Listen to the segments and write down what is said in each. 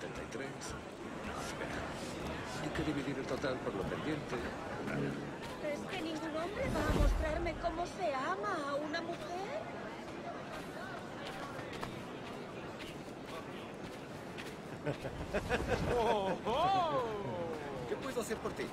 73. Hay que dividir el total por lo pendiente. ¿Es que ningún hombre va a mostrarme cómo se ama a una mujer? ¿Qué puedo hacer por ti?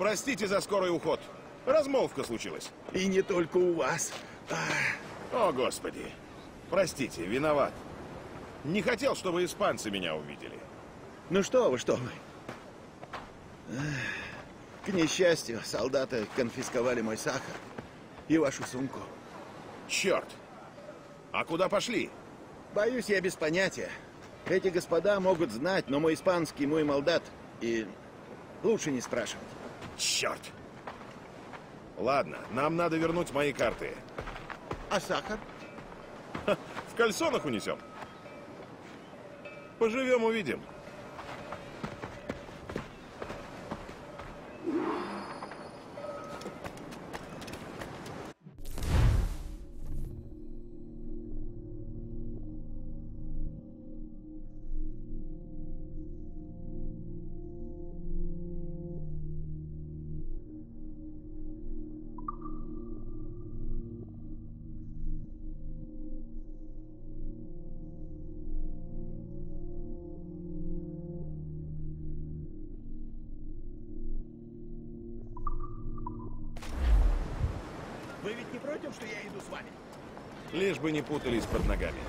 Простите за скорый уход. Размолвка случилась. И не только у вас. О, Господи. Простите, виноват. Не хотел, чтобы испанцы меня увидели. Ну что вы, что вы. К несчастью, солдаты конфисковали мой сахар и вашу сумку. Черт! А куда пошли? Боюсь, я без понятия. Эти господа могут знать, но мой испанский, мой молдат, и лучше не спрашивать. Черт! Ладно, нам надо вернуть мои карты. А сахар? В кальсонах унесем. Поживем, увидим. Лишь бы не путались под ногами.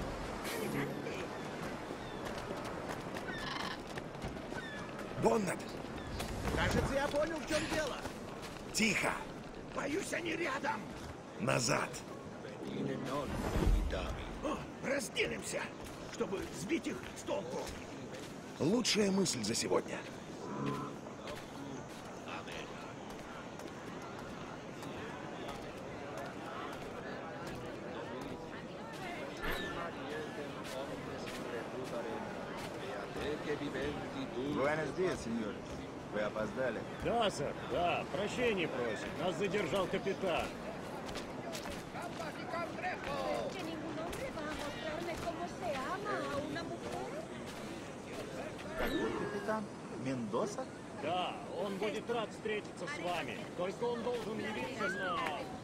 Боннет! Кажется, я понял, в чем дело. Тихо! Боюсь, они рядом. Назад! О, разделимся, чтобы сбить их с толку. Лучшая мысль за сегодня. Буэнос диас, сеньор. Вы опоздали. Да. Прощения просим. Нас задержал капитан. Какой капитан? Мендоса? Да, он будет рад встретиться с вами. Только он должен явиться на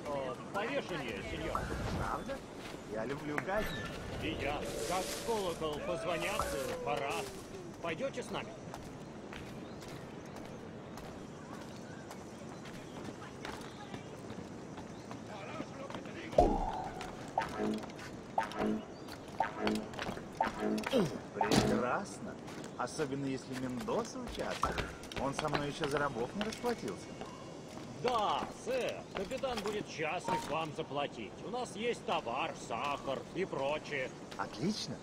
э, повешение, сеньор. Правда? Я люблю казни. И я. Как колокол позвонят, э, пора. Пойдете с нами? Особенно если Мендоса участвует. Он со мной еще за рабов не расплатился. Да, сэр, капитан будет счастлив вам заплатить. У нас есть товар, сахар и прочее. Отлично.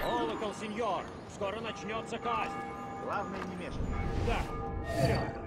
Колокол, сеньор! Скоро начнется казнь. Главное не мешать. Да, вперед!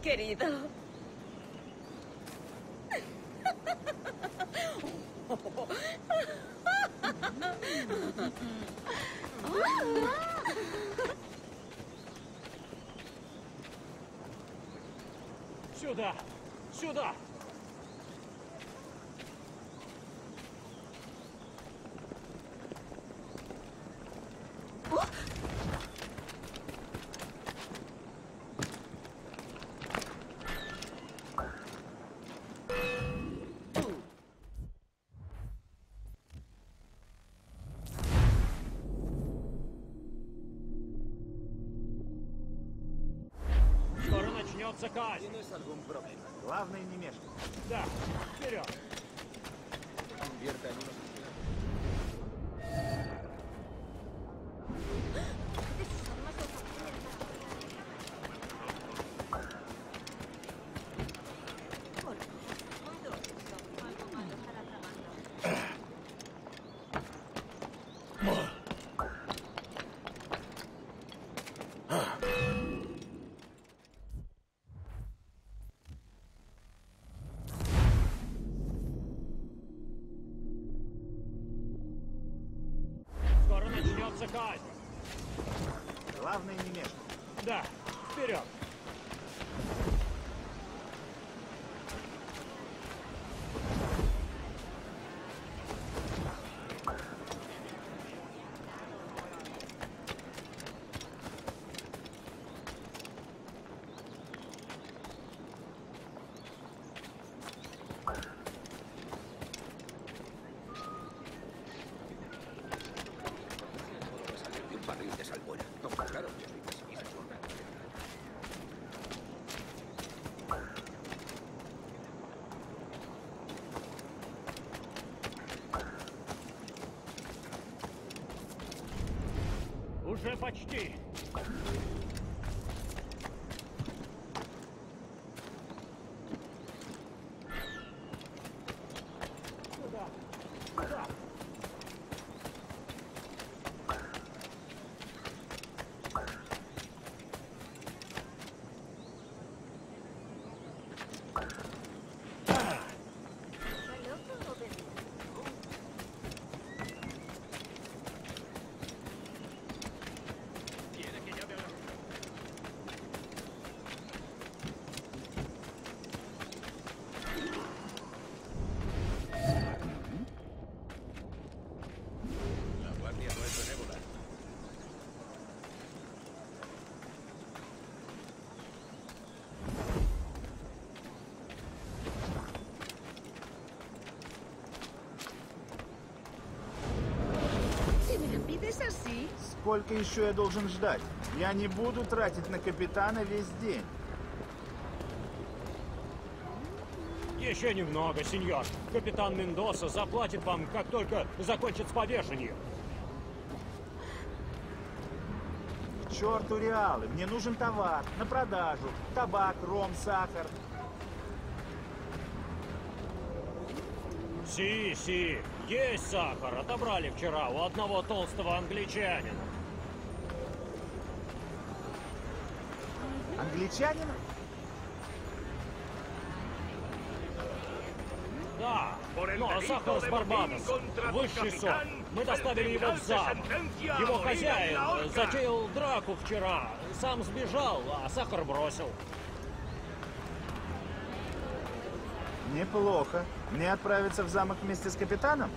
Querido. Problema. Главное не мешать. Да, вперед! Главное не мешать. Да, вперед! Уже почти. Сколько еще я должен ждать? Я не буду тратить на капитана весь день. Еще немного, сеньор. Капитан Мендоса заплатит вам, как только закончит с повешением. К черту реалы. Мне нужен товар на продажу. Табак, ром, сахар. Си, си, есть сахар. Отобрали вчера у одного толстого англичанина. Англичанина? Да, но сахар с Барбадоса. Высший сорт. Мы доставили его в замок. Его хозяин затеял драку вчера. Сам сбежал, а сахар бросил. Неплохо. Мне отправиться в замок вместе с капитаном?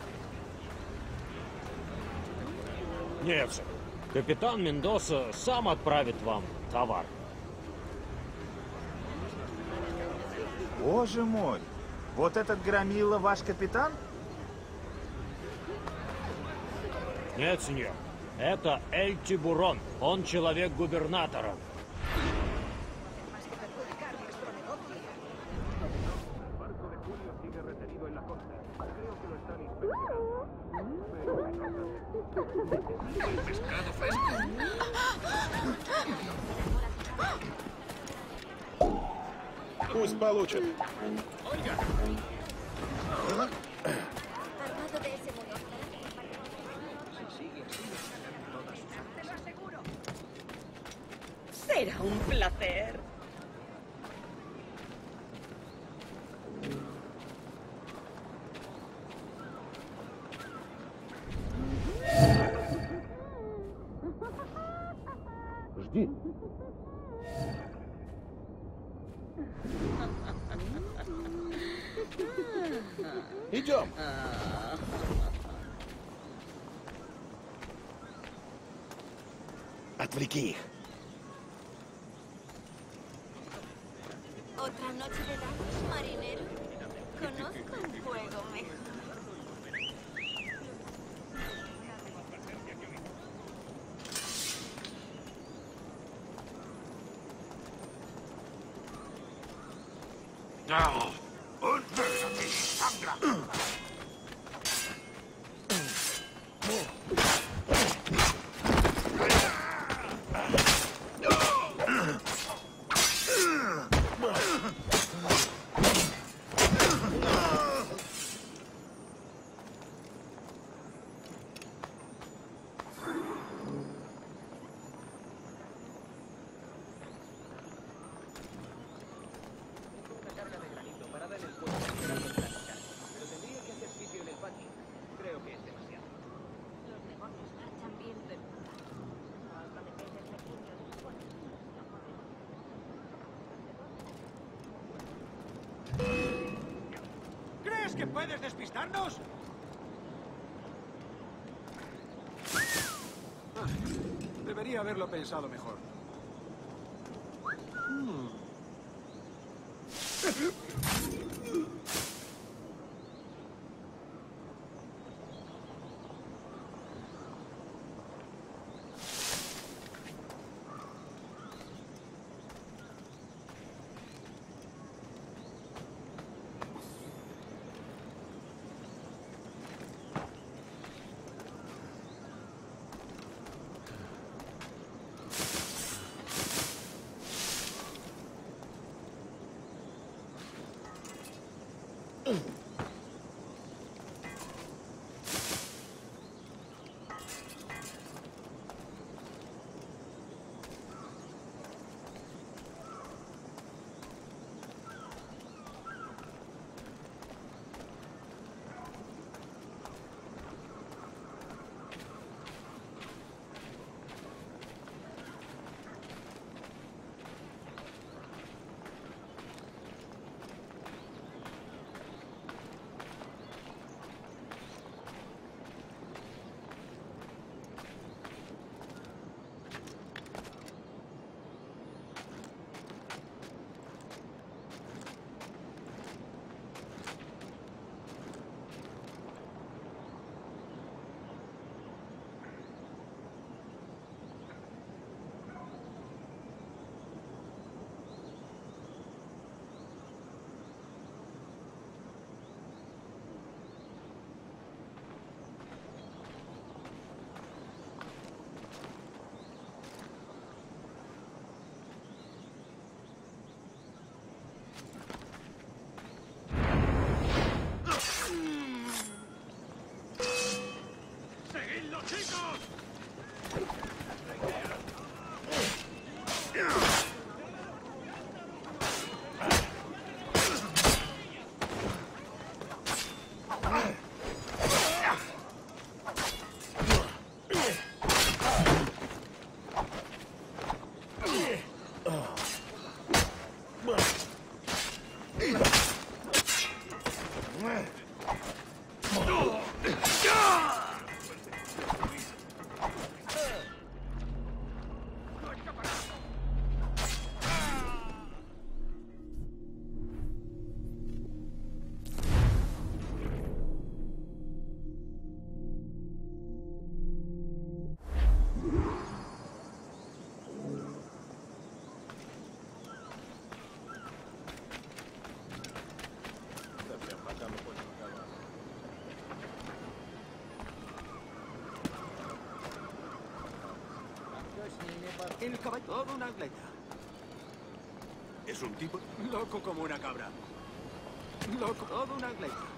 Нет, сэр. Капитан Мендоса сам отправит вам товар. Боже мой! Вот этот громила ваш капитан? Нет, сеньор. Это Эль Тибурон. Он человек губернатора. puedes despistarnos? Ah, debería haberlo pensado mejor. Hmm. Keep El caballo, todo un atleta. ¿Es un tipo? Loco como una cabra. Loco, todo un atleta.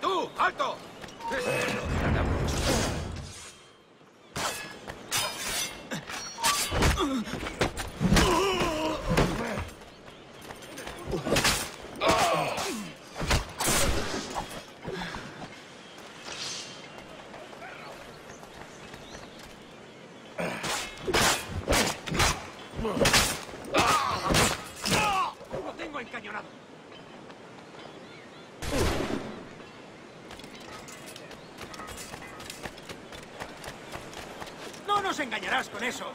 tú! ¡Alto! Nos engañarás con eso!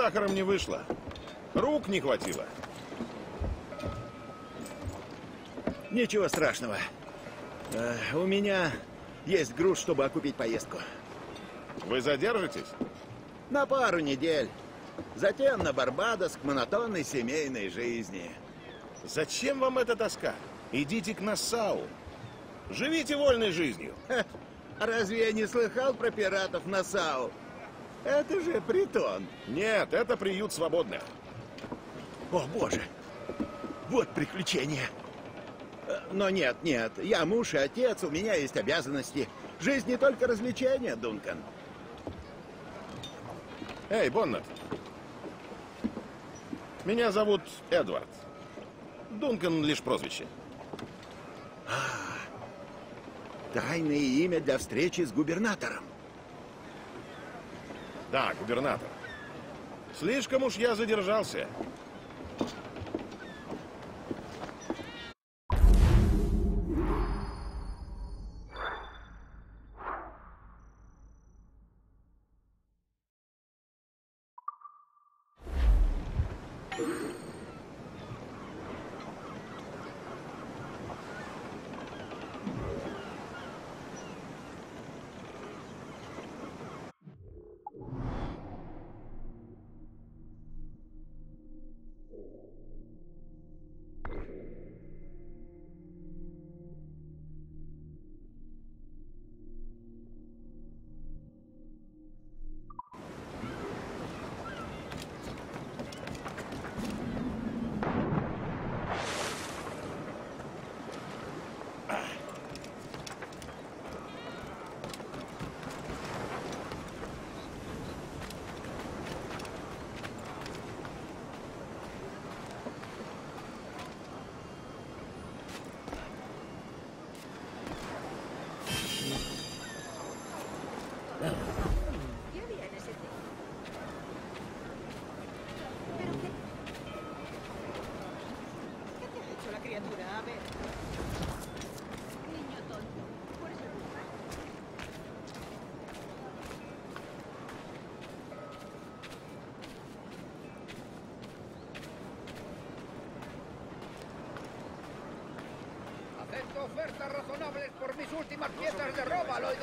Сахаром не вышло. Рук не хватило. Ничего страшного. Э, у меня есть груз, чтобы окупить поездку. Вы задержитесь? На пару недель. Затем на Барбадос к монотонной семейной жизни. Зачем вам эта тоска? Идите к Нассау. Живите вольной жизнью. Ха, разве я не слыхал про пиратов Нассау? Это же притон. Нет, это приют свободных. О, боже! Вот приключение. Э, Но нет, нет, я муж и отец, у меня есть обязанности. Жизнь не только развлечение, Дункан. Эй, Боннет. Меня зовут Эдвард. Дункан лишь прозвище. Тайное имя для встречи с губернатором. Да, губернатор. Слишком уж я задержался. ¿Qué ofertas razonables por mis últimas piezas de róbalo y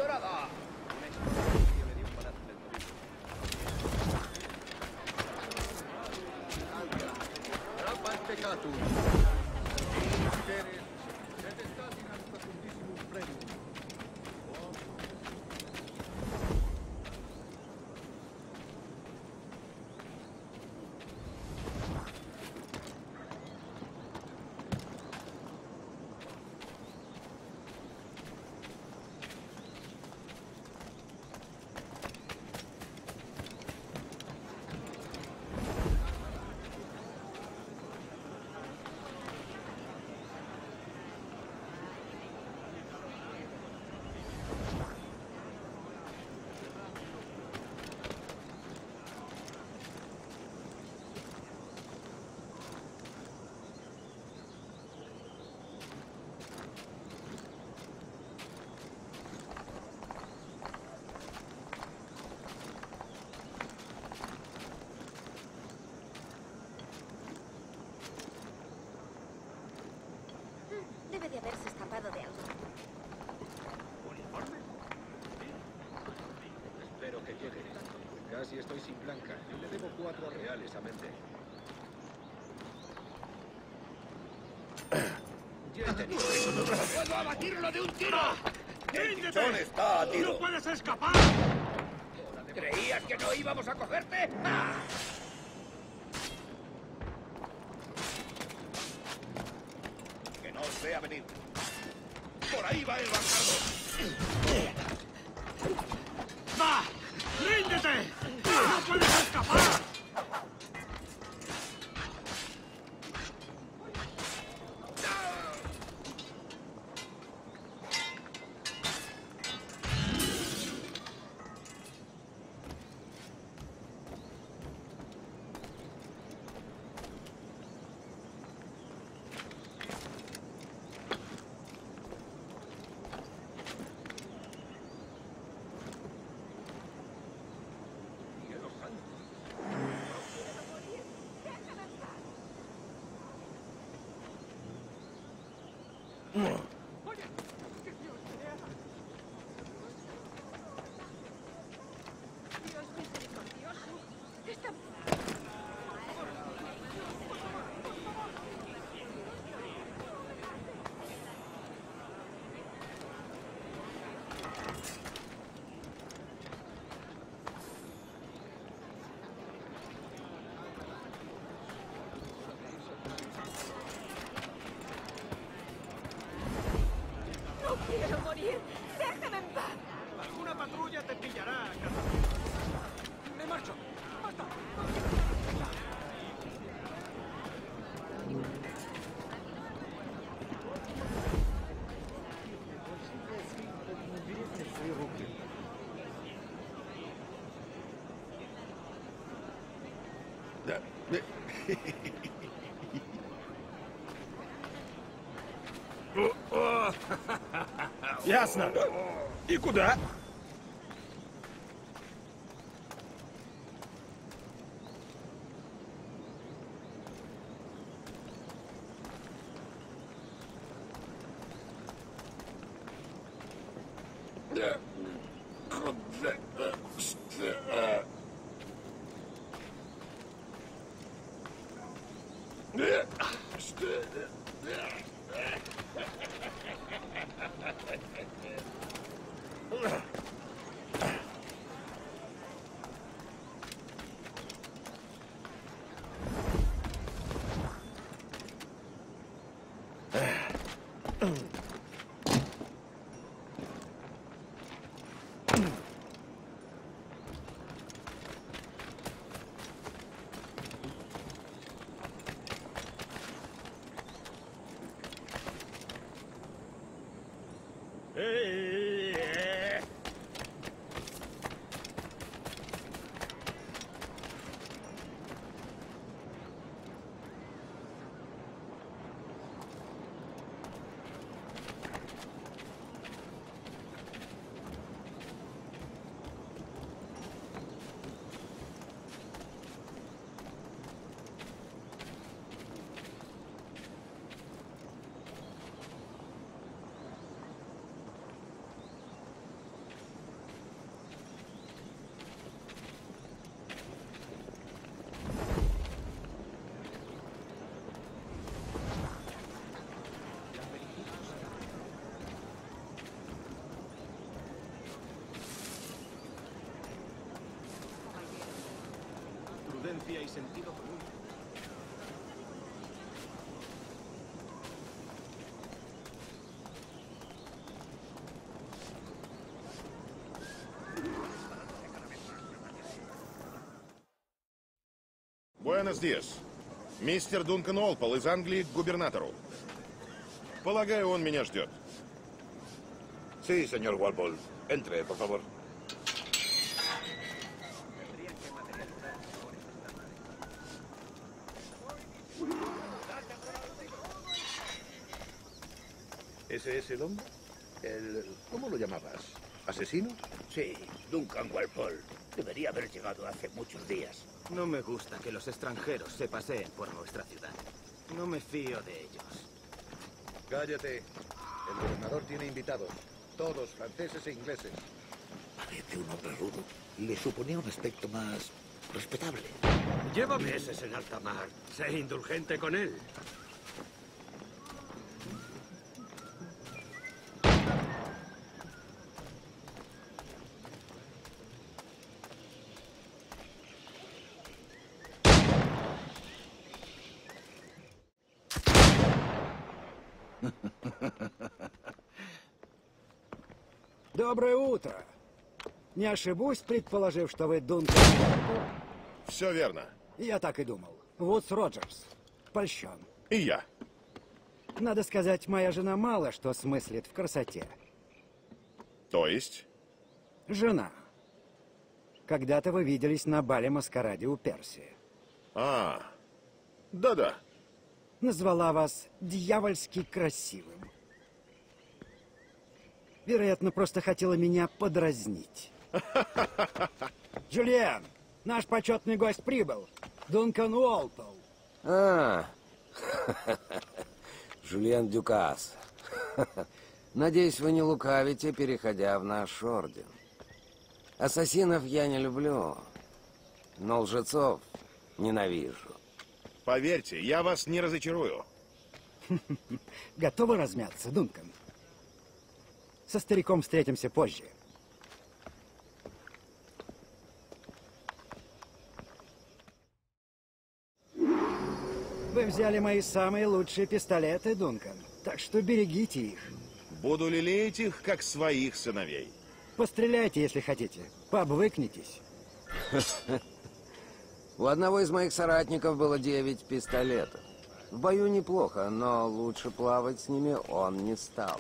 De haberse escapado de algo. ¿Uniforme? Espero que llegue. Casi estoy sin blanca. Le debo cuatro reales a Mendel. ¡Puedo abatirlo de un tiro! ¡Ríndete! está, tío! ¡No puedes escapar! ¿Creías que no íbamos a cogerte? ¡Ah! Quiero morir. Déjame en paz. Alguna patrulla te pillará, Ясно. И куда? Prudencia y sentido común. Буэнос Диас. Мистер Дункан Олпол из Англии к губернатору. Полагаю, он меня ждет. Sí, señor Walpole. Entre, favor. ¿Ese es el hombre? El... ¿Cómo lo llamabas? ¿Asesino? Sí, Duncan Walpole. Debería haber llegado hace muchos días. No me gusta que los extranjeros se paseen por nuestra ciudad. No me fío de ellos. Cállate. El gobernador tiene invitados. Todos franceses e ingleses. Parece un hombre rudo. Le suponía un aspecto más respetable. Lleva meses en alta mar. Sé indulgente con él. Доброе утро. Не ошибусь, предположив, что вы Дункан. Все верно. Я так и думал. Вудс Роджерс. Польщен. И я. Надо сказать, моя жена мало что смыслит в красоте. То есть? Жена. Когда-то вы виделись на бале маскараде у Персии. А, да-да. Назвала вас дьявольски красивым. Вероятно, просто хотела меня подразнить. Джулиан, наш почетный гость прибыл. Дункан Уолпол. А, Жюльен Дюкас. Надеюсь, вы не лукавите, переходя в наш орден. Ассасинов я не люблю, но лжецов ненавижу. Поверьте, я вас не разочарую. Готовы размяться, Дункан? Со стариком встретимся позже. Вы взяли мои самые лучшие пистолеты, Дункан. Так что берегите их. Буду лелеять их, как своих сыновей. Постреляйте, если хотите. Пообвыкнитесь. У одного из моих соратников было девять пистолетов. В бою неплохо, но лучше плавать с ними он не стал.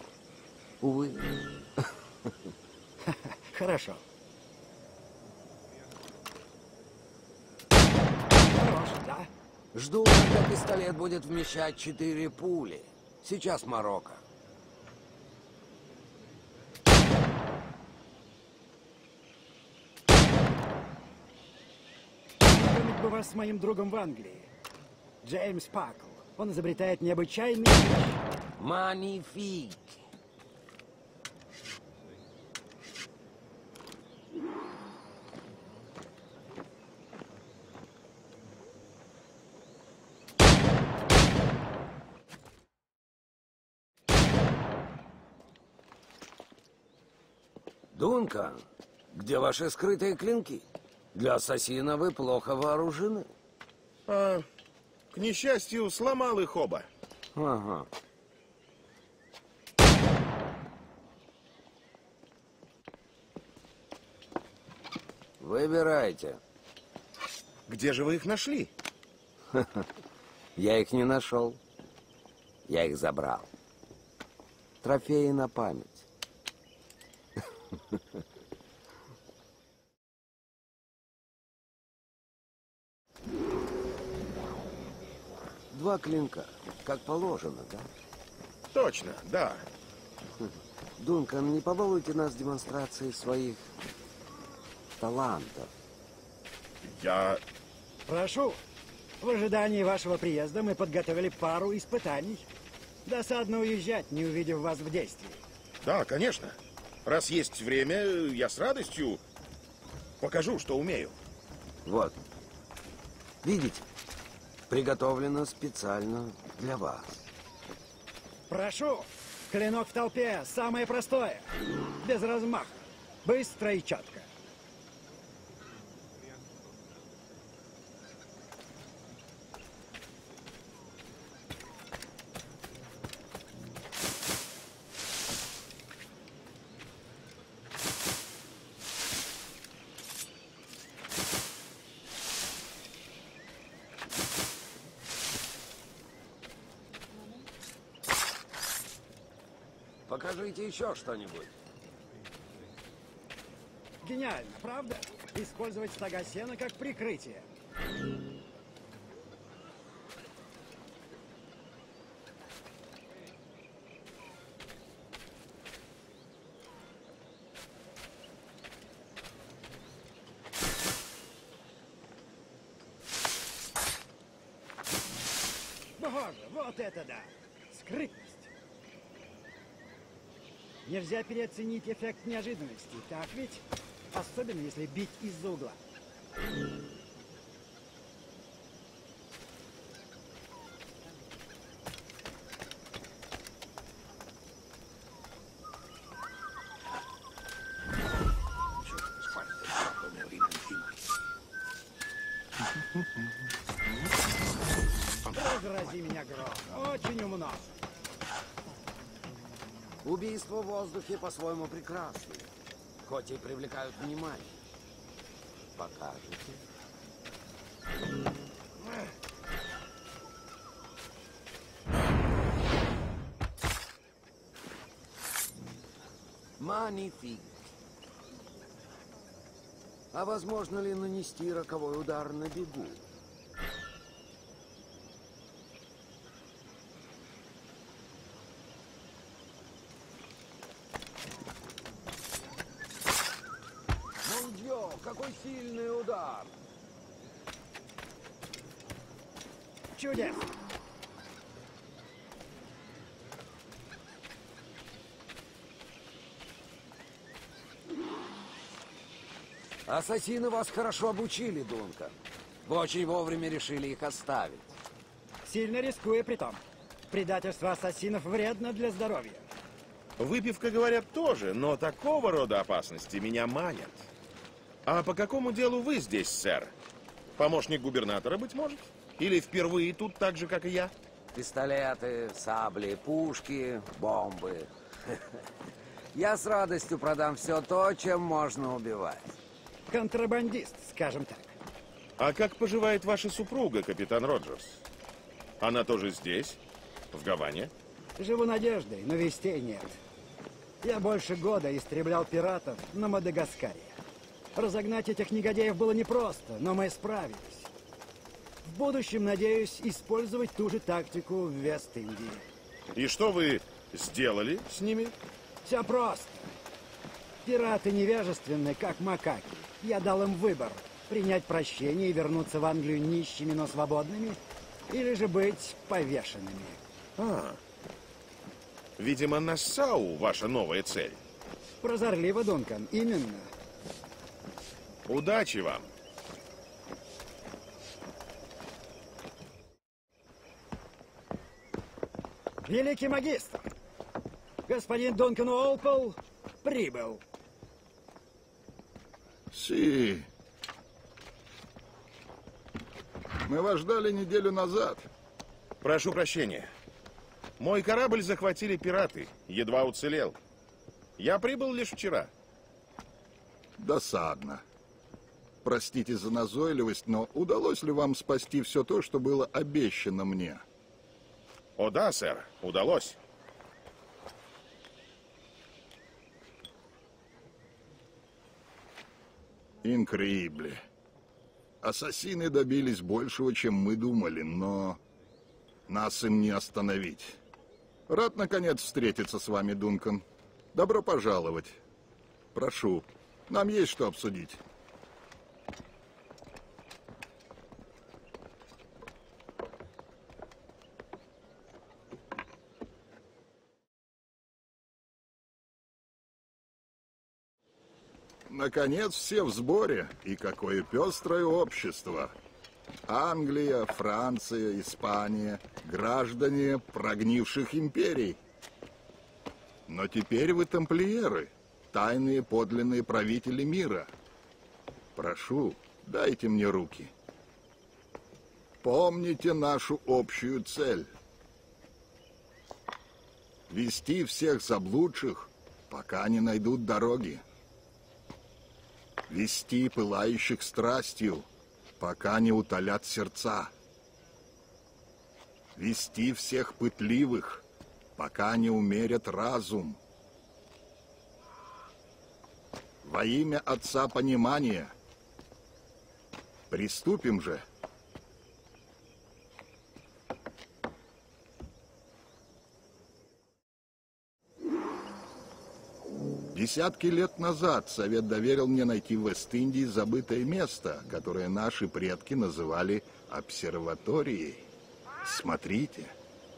Увы. Хорошо. Хорош, да? Жду, когда пистолет будет вмещать четыре пули. Сейчас Марокко. Познакомить бы вас с моим другом в Англии. Джеймс Пакл. Он изобретает необычайные вещи. Манифик. Дункан, где ваши скрытые клинки? Для ассасина вы плохо вооружены. А, к несчастью, сломал их оба. Ага. Выбирайте. Где же вы их нашли? Я их не нашел. Я их забрал. Трофеи на память. Два клинка, как положено, да? Точно, да. Дункан, не побалуйте нас демонстрацией своих талантов. Я... Прошу. В ожидании вашего приезда мы подготовили пару испытаний. Досадно уезжать, не увидев вас в действии. Да, конечно. Раз есть время, я с радостью покажу, что умею. Вот. Видите? Приготовлено специально для вас. Прошу. Клинок в толпе. Самое простое. Без размаха. Быстро и четко. Еще что-нибудь. Гениально, правда? Использовать стога сена как прикрытие. Боже, вот это да! Скрытность! Нельзя переоценить эффект неожиданности, так ведь? Особенно, если бить из-за угла. Разрази меня гром. Очень умно. Убийства в воздухе по-своему прекрасны, хоть и привлекают внимание. Покажете? Манифик. А возможно ли нанести роковой удар на бегу? Мондьё, какой сильный удар! Чудесно. Ассасины вас хорошо обучили, Дункан. Вы очень вовремя решили их оставить. Сильно рискуя при том. Предательство ассасинов вредно для здоровья. Выпивка, говорят, тоже, но такого рода опасности меня манят. А по какому делу вы здесь, сэр? Помощник губернатора, быть может? Или впервые тут так же, как и я? Пистолеты, сабли, пушки, бомбы. Я с радостью продам все то, чем можно убивать. Контрабандист, скажем так. А как поживает ваша супруга, капитан Роджерс? Она тоже здесь? В Гаване? Живу надеждой, но вестей нет. Я больше года истреблял пиратов на Мадагаскаре. Разогнать этих негодяев было непросто, но мы справились. В будущем, надеюсь, использовать ту же тактику в Вест-Индии. И что вы сделали с ними? Все просто. Пираты невежественны, как макаки. Я дал им выбор. Принять прощение и вернуться в Англию нищими, но свободными, или же быть повешенными. А, видимо, Нассау ваша новая цель. Прозорливо, Дункан, именно. Удачи вам. Великий магистр! Господин Дункан Уолпол прибыл. Си. Мы вас ждали неделю назад. Прошу прощения. Мой корабль захватили пираты. Едва уцелел. Я прибыл лишь вчера. Досадно. Простите за назойливость, но удалось ли вам спасти все то, что было обещано мне? О да, сэр, удалось. Инкреибли. Ассасины добились большего, чем мы думали, но нас им не остановить. Рад, наконец, встретиться с вами, Дункан. Добро пожаловать. Прошу, нам есть что обсудить. Наконец, все в сборе, и какое пестрое общество. Англия, Франция, Испания, граждане прогнивших империй. Но теперь вы тамплиеры, тайные подлинные правители мира. Прошу, дайте мне руки. Помните нашу общую цель. Вести всех заблудших, пока не найдут дороги вести пылающих страстью, пока не утолят сердца. Вести всех пытливых, пока не умерят разум. Во имя Отца Понимания. Приступим же. Десятки лет назад Совет доверил мне найти в Вест-Индии забытое место, которое наши предки называли обсерваторией. Смотрите,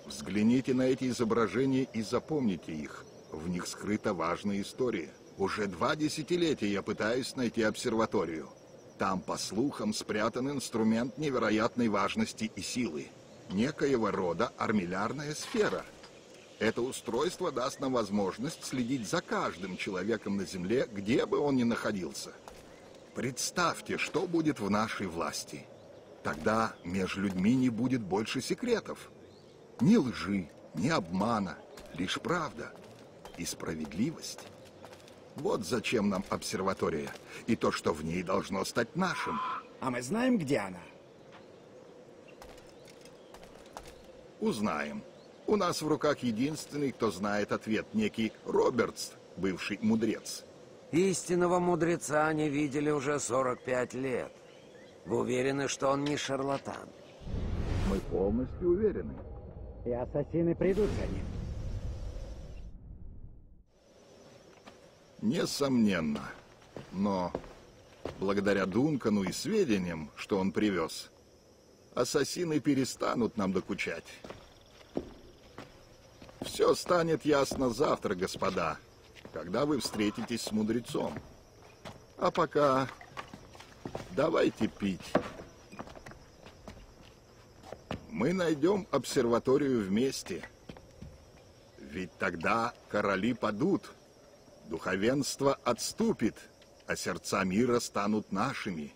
взгляните на эти изображения и запомните их. В них скрыта важная история. Уже два десятилетия я пытаюсь найти обсерваторию. Там, по слухам, спрятан инструмент невероятной важности и силы. Некоего рода армиллярная сфера. Это устройство даст нам возможность следить за каждым человеком на Земле, где бы он ни находился. Представьте, что будет в нашей власти. Тогда между людьми не будет больше секретов. Ни лжи, ни обмана, лишь правда и справедливость. Вот зачем нам обсерватория. И то, что в ней должно стать нашим. А мы знаем, где она? Узнаем. У нас в руках единственный, кто знает ответ, некий Робертс, бывший мудрец. Истинного мудреца не видели уже 45 лет. Вы уверены, что он не шарлатан? Мы полностью уверены. И ассасины придут за ним. Несомненно. Но благодаря Дункану и сведениям, что он привез, ассасины перестанут нам докучать. Все станет ясно завтра, господа, когда вы встретитесь с мудрецом. А пока давайте пить. Мы найдем обсерваторию вместе. Ведь тогда короли падут, духовенство отступит, а сердца мира станут нашими.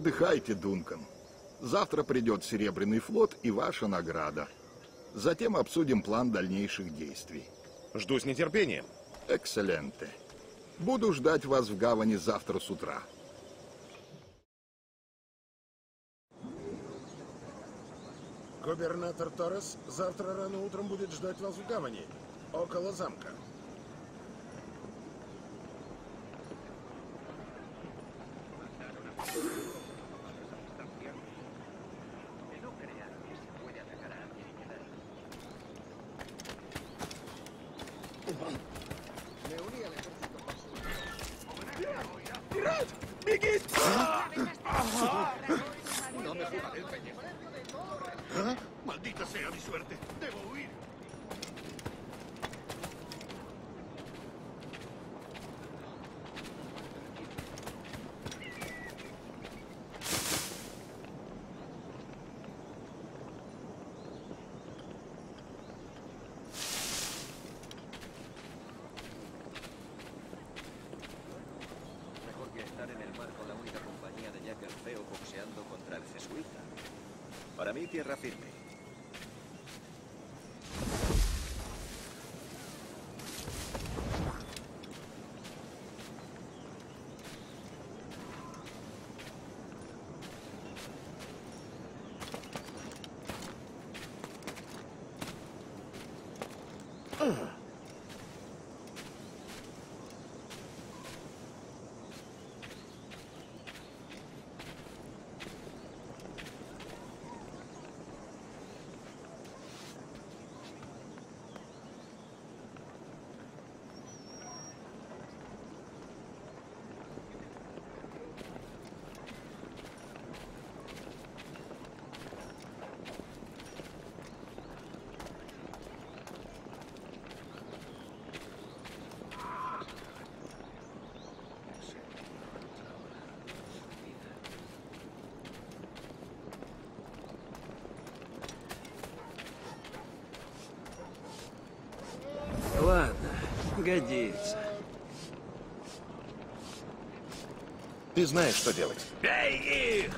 Отдыхайте, Дункан. Завтра придет Серебряный флот и ваша награда. Затем обсудим план дальнейших действий. Жду с нетерпением. Экселенте. Буду ждать вас в гавани завтра с утра. Губернатор Торрес завтра рано утром будет ждать вас в гавани, около замка. Tierra firme. Годится. Ты знаешь, что делать. ¡Bey их!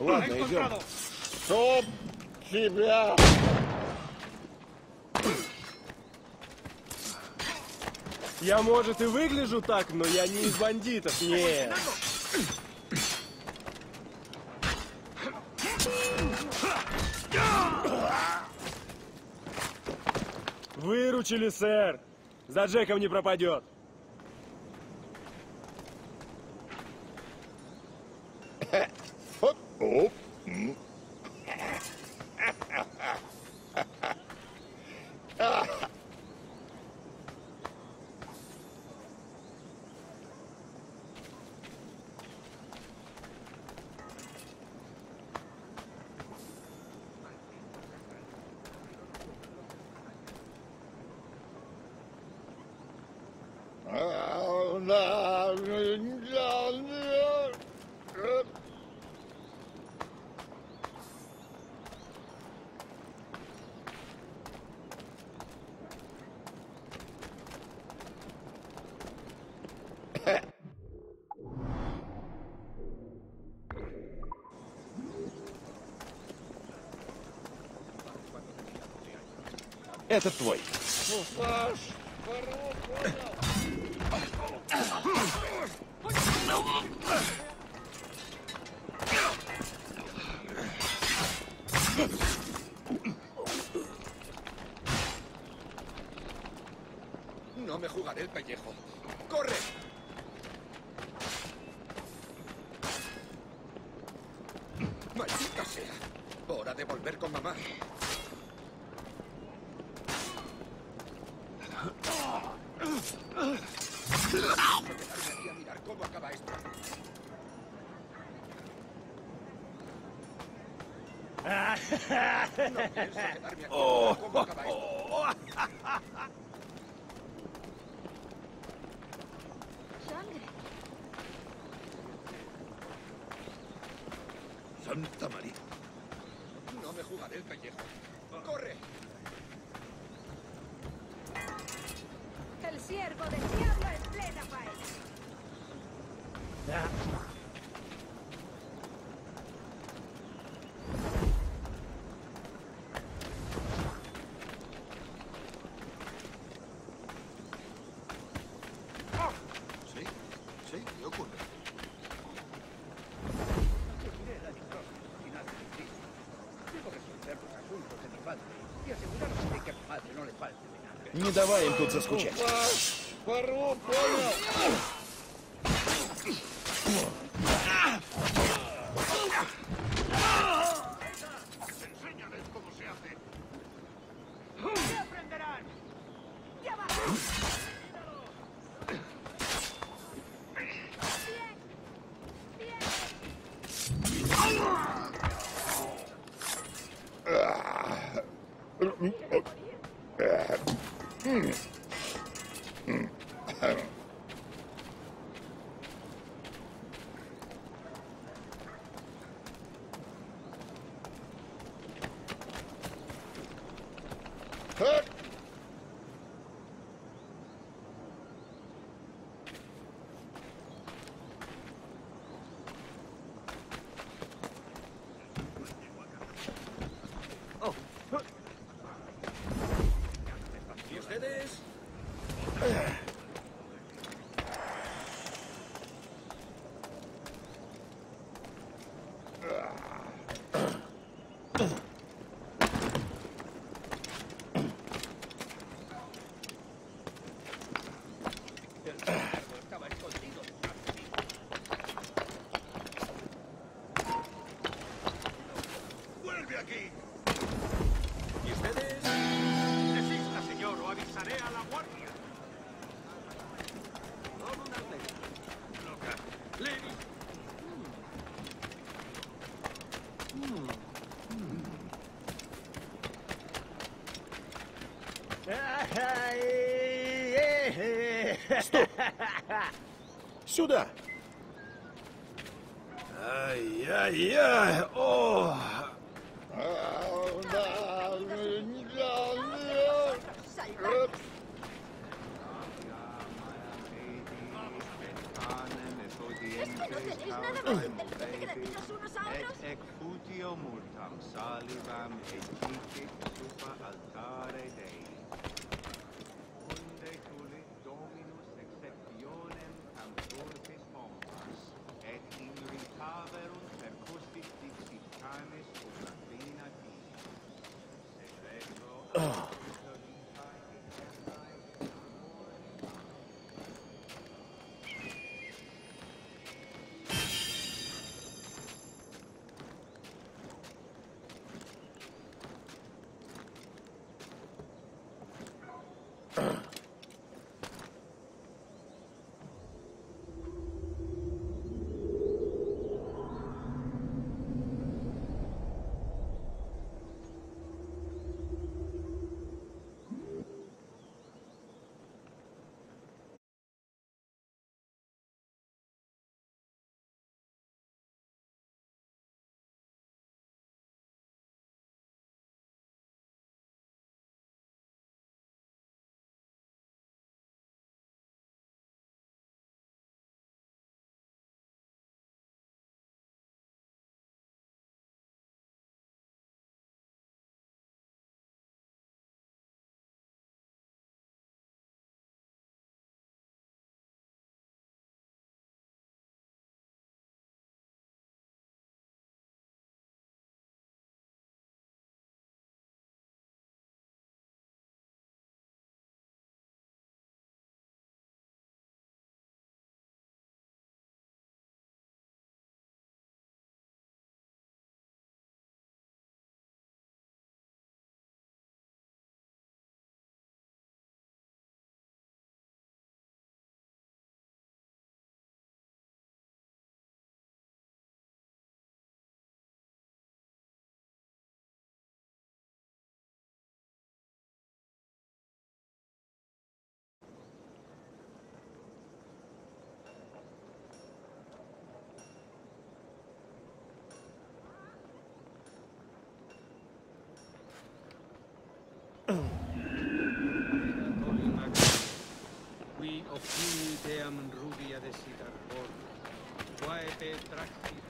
Ладно, идем. Чтоб тебя! Я, может, и выгляжу так, но я не из бандитов, нет. Выручили, сэр. За Джеком не пропадет. Это твой. No me jugaré el pellejo. Не давай им тут заскучать. Порву, понял? Стоп! Сюда! Ай-яй-яй! Deam rubia desider vor. Quae te traxit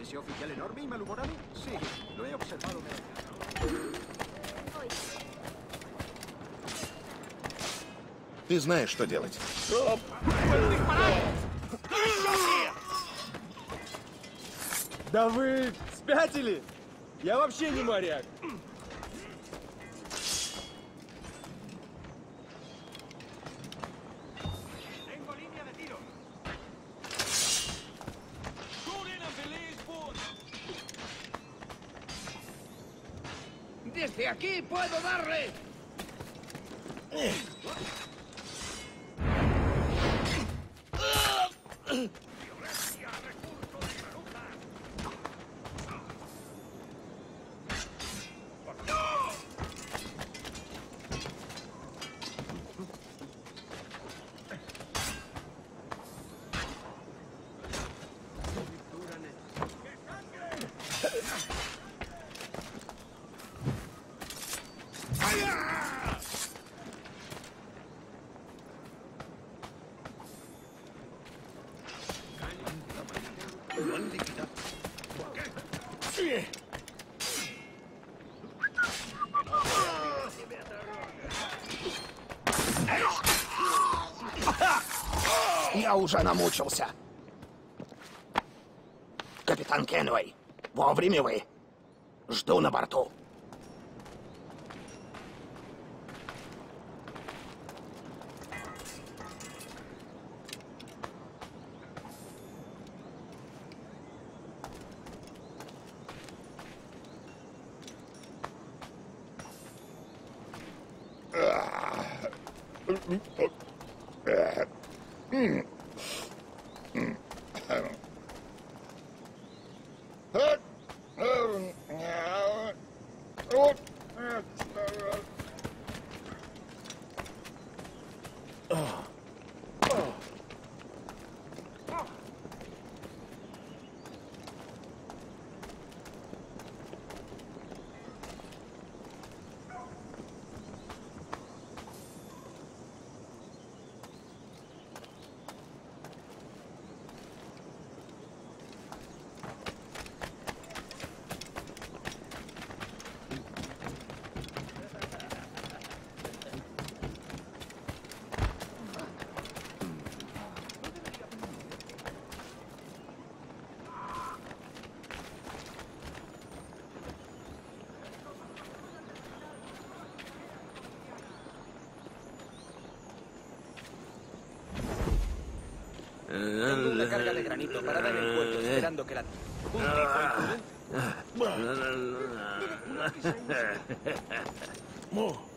¿Ese oficial enorme y malhumorado? Sí, lo he observado. Ты знаешь, что делать. Да вы спятили? Я вообще не моряк. Puedo darle. Уже намучился. Капитан Кенвей, вовремя вы. Жду на борту. Granito parada en el puerto, esperando que la... Un tipo Tiene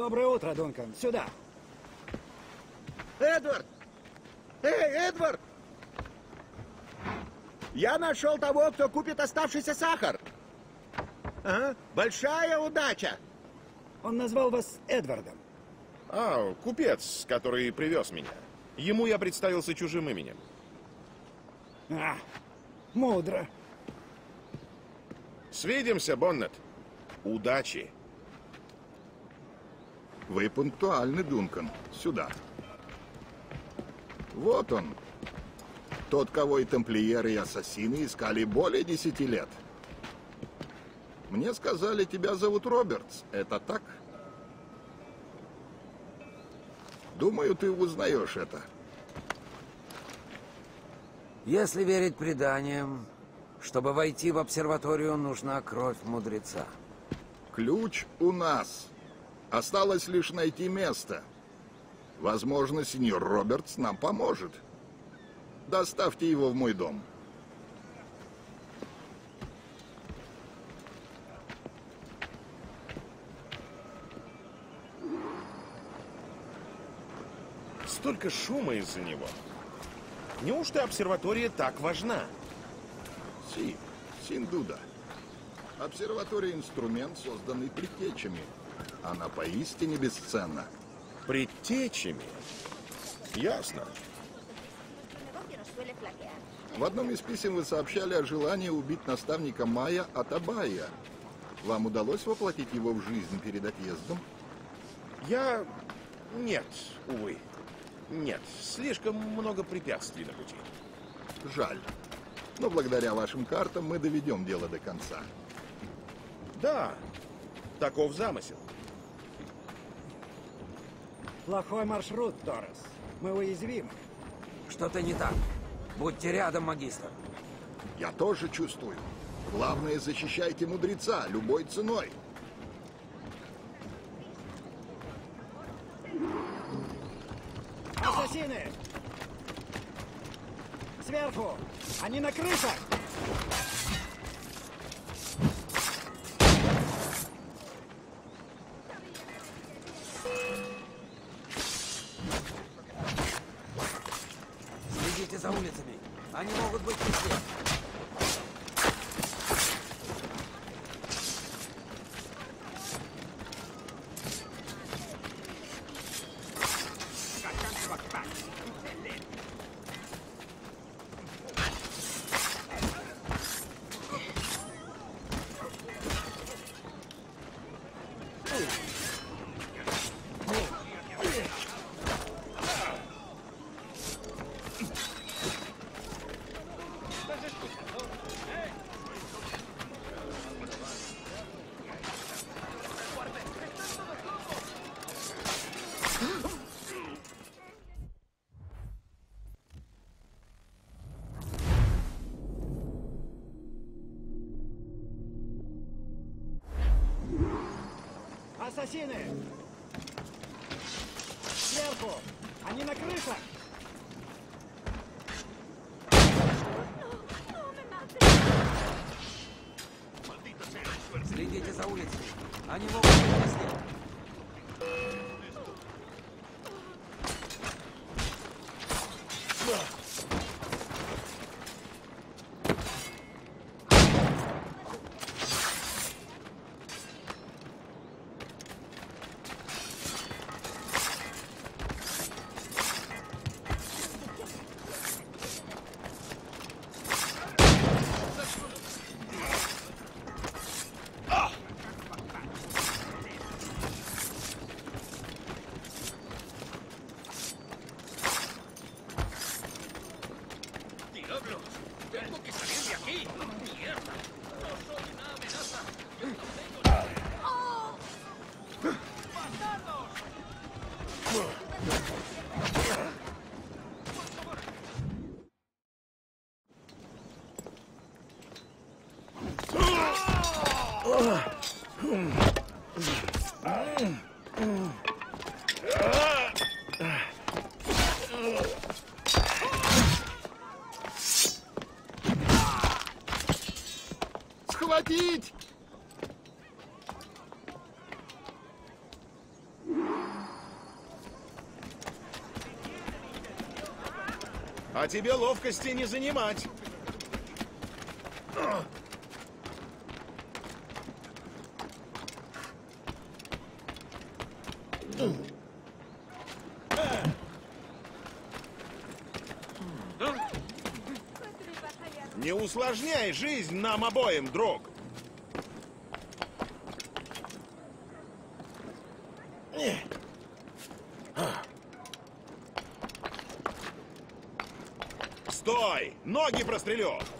Доброе утро, Дункан. Сюда. Эдвард! Эй, Эдвард! Я нашел того, кто купит оставшийся сахар. Ага, большая удача. Он назвал вас Эдвардом. А, купец, который привез меня. Ему я представился чужим именем. А, мудро. Свидимся, Боннет. Удачи. Вы пунктуальны, Дункан. Сюда. Вот он. Тот, кого и тамплиеры, и ассасины искали более десяти лет. Мне сказали, тебя зовут Робертс. Это так? Думаю, ты узнаешь это. Если верить преданиям, чтобы войти в обсерваторию, нужна кровь мудреца. Ключ у нас. Осталось лишь найти место. Возможно, сеньор Робертс нам поможет. Доставьте его в мой дом. Столько шума из-за него. Неужто обсерватория так важна? Си, Синдуда. Обсерватория — инструмент, созданный предтечами. Она поистине бесценна. Предтечами? Ясно. В одном из писем вы сообщали о желании убить наставника Майя Атабая. Вам удалось воплотить его в жизнь перед отъездом? Я... Нет, увы. Нет, слишком много препятствий на пути. Жаль. Но благодаря вашим картам мы доведем дело до конца. Да, таков замысел. Плохой маршрут, Торрес. Мы уязвимы. Что-то не так. Будьте рядом, магистр. Я тоже чувствую. Главное, защищайте мудреца любой ценой. Ассасины! Сверху! Они на крышах! Ассасины! Уходить! А тебе ловкости не занимать. Не усложняй жизнь нам обоим, друг. Прострелю!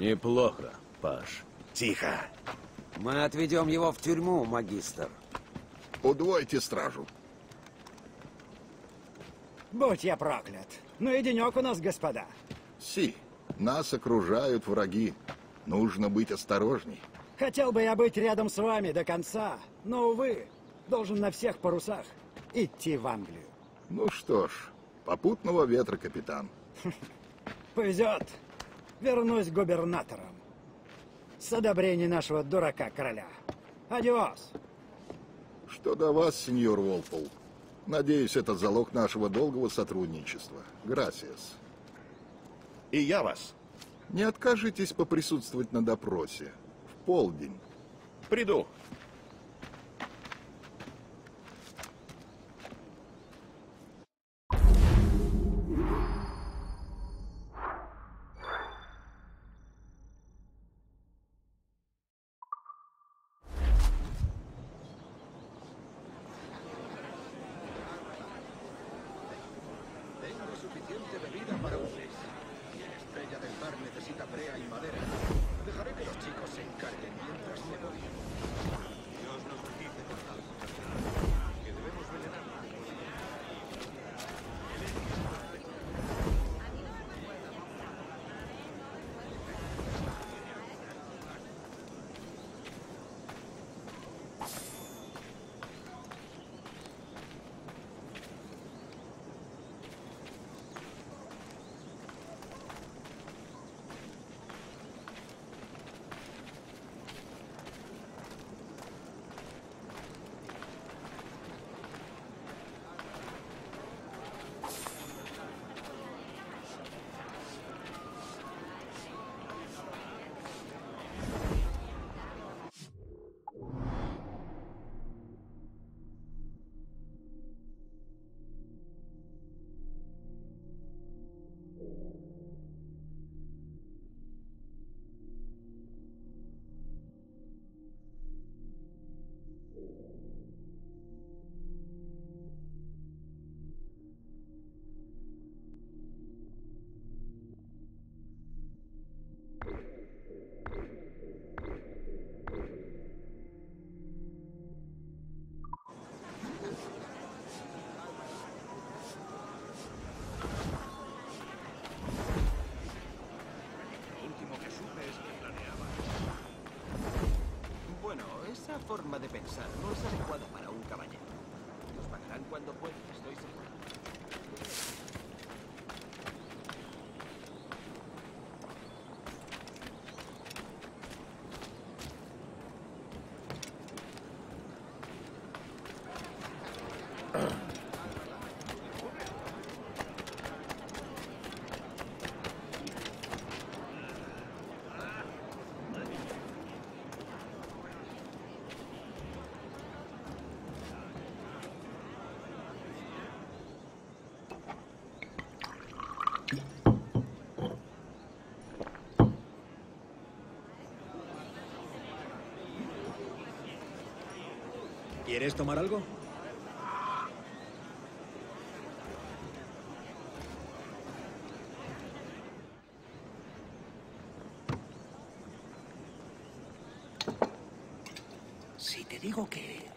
Неплохо, Паш. Тихо. Мы отведем его в тюрьму, магистр. Удвойте стражу. Будь я проклят. Ну и денек у нас, господа. Си, нас окружают враги. Нужно быть осторожней. Хотел бы я быть рядом с вами до конца, но, увы, должен на всех парусах идти в Англию. Ну что ж, попутного ветра, капитан. Повезет. Вернусь губернатором. С одобрения нашего дурака-короля. Адиос. Что до вас, сеньор Волпол? Надеюсь, это залог нашего долгого сотрудничества. Грасиас. И я вас. Не откажитесь поприсутствовать на допросе. В полдень. Приду. Forma de pensar. No es adecuada ¿Quieres tomar algo? Si te digo que...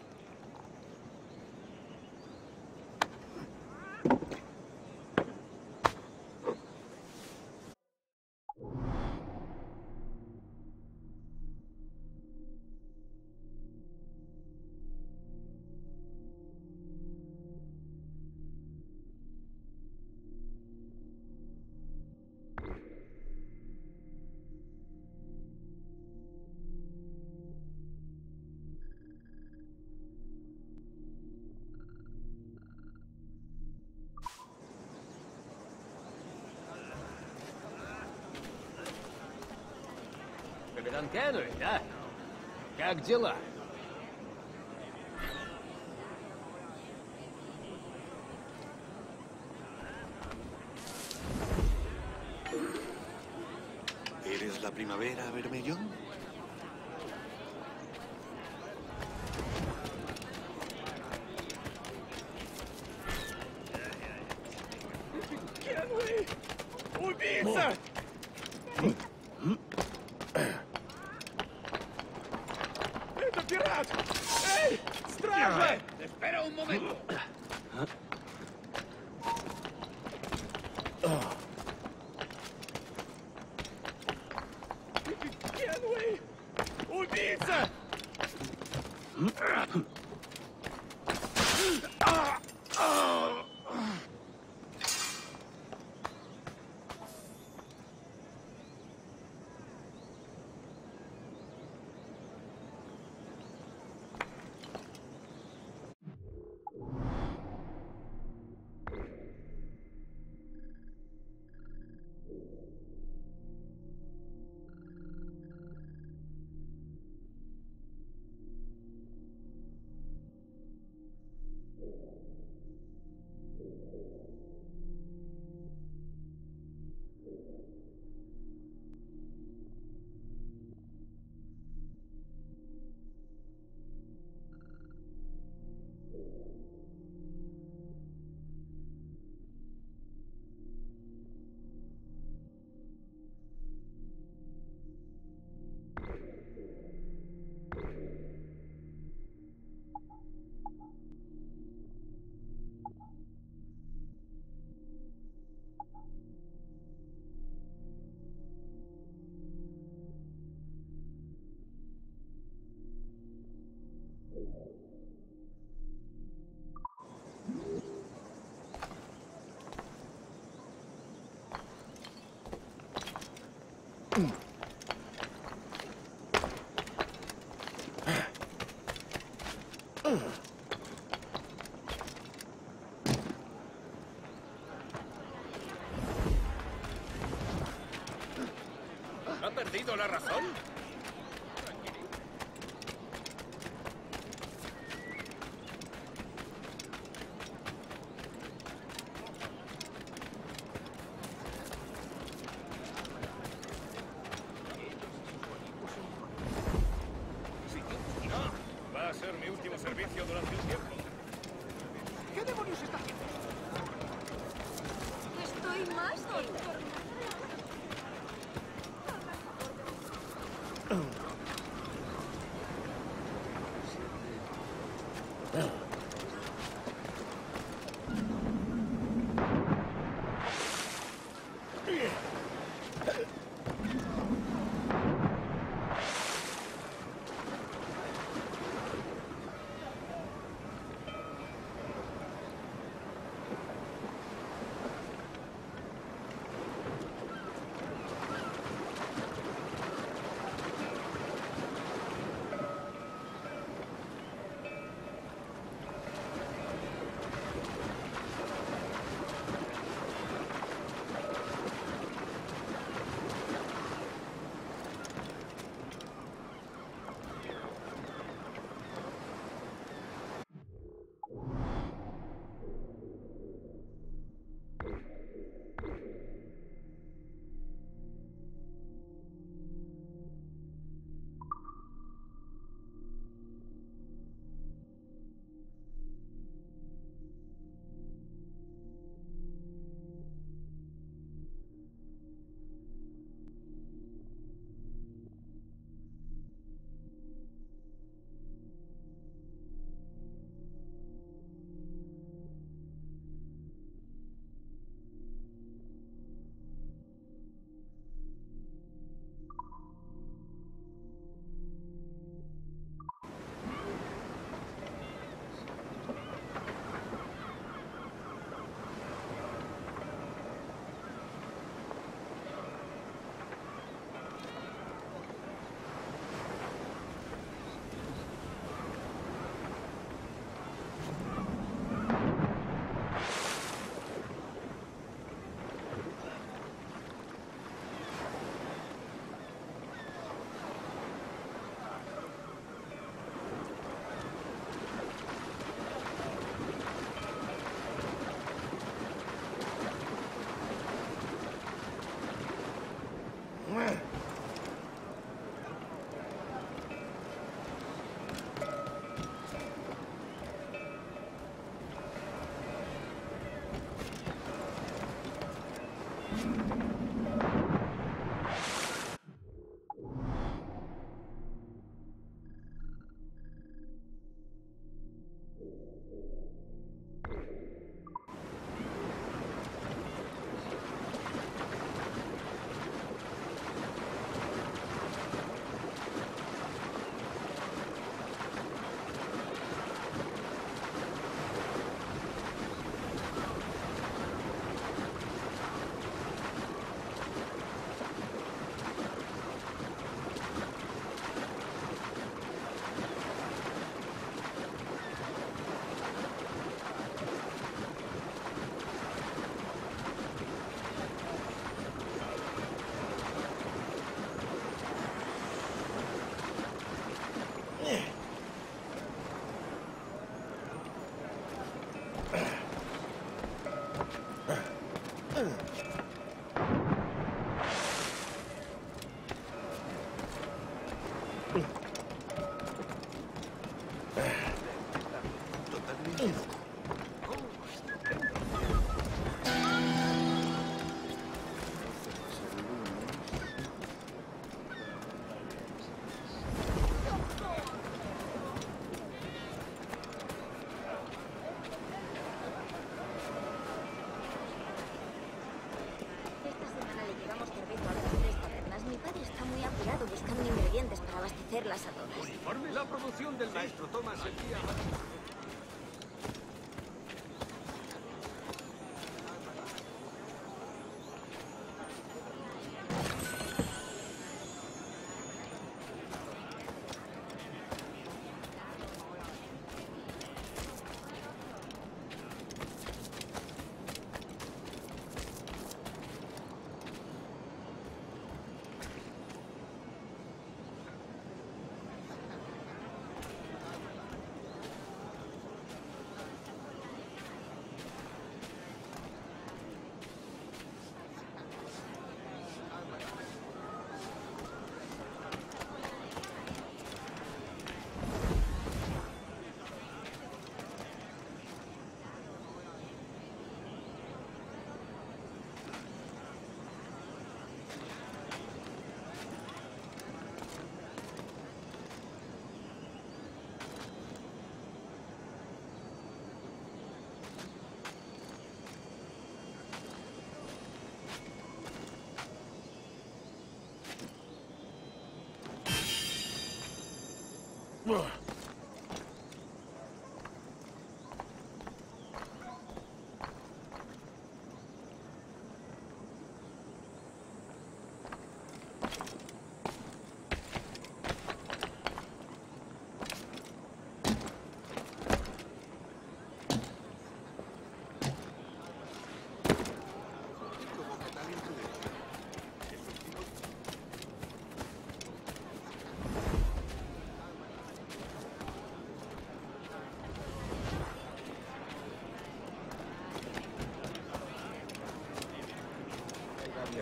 Кенуи, да? Как дела? ¿Eres la primavera, Bermellón? Perdido la razón?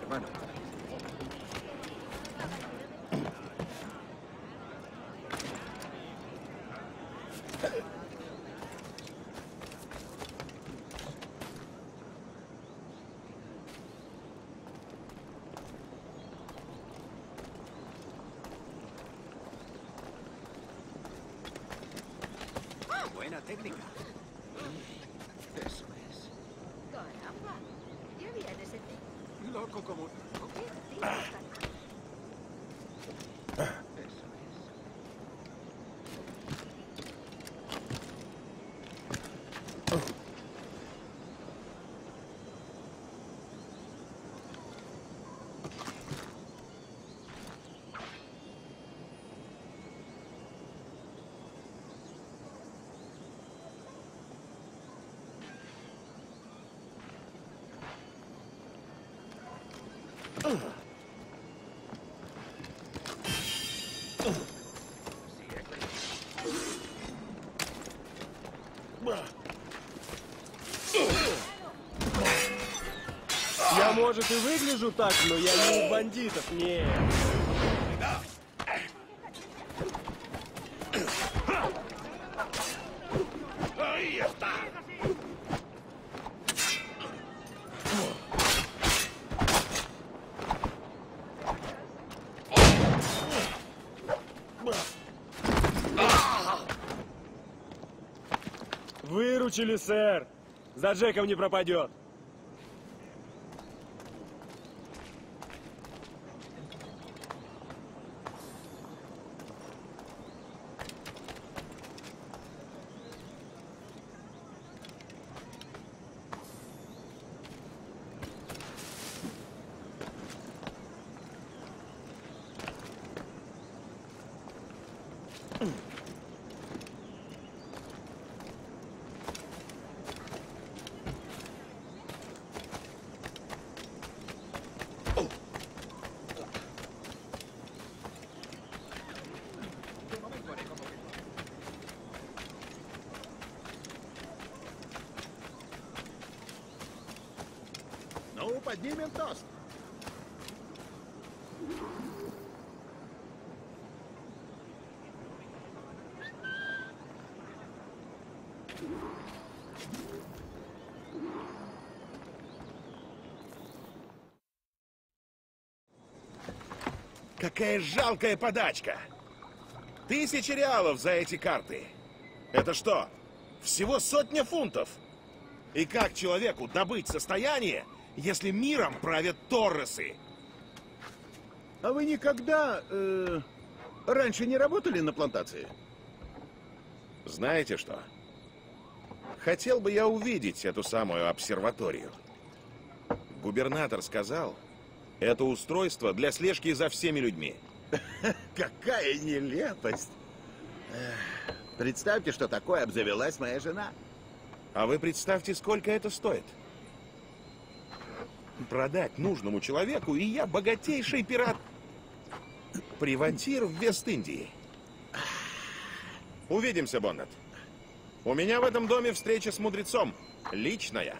hermano. Buena técnica. Я, может, и выгляжу так, но я не у бандитов, нет. выручили, сэр. За Джеком не пропадет. Какая жалкая подачка! Тысячи реалов за эти карты. Это что, всего сотня фунтов? И как человеку добыть состояние, если миром правят Торресы? А вы никогда э, раньше не работали на плантации? Знаете что? Хотел бы я увидеть эту самую обсерваторию. Губернатор сказал, это устройство для слежки за всеми людьми. Какая нелепость! Представьте, что такое обзавелась моя жена. А вы представьте, сколько это стоит. Продать нужному человеку, и я богатейший пират. Приватир в Вест-Индии. Увидимся, Боннет. У меня в этом доме встреча с мудрецом. Личная.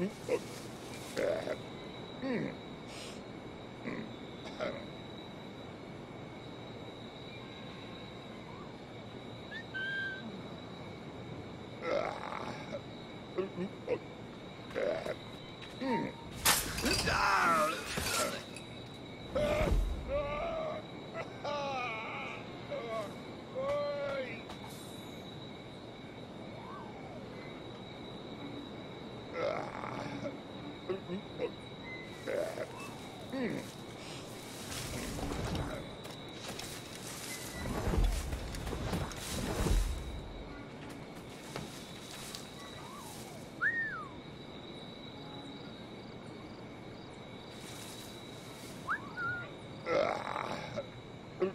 ¿Eh?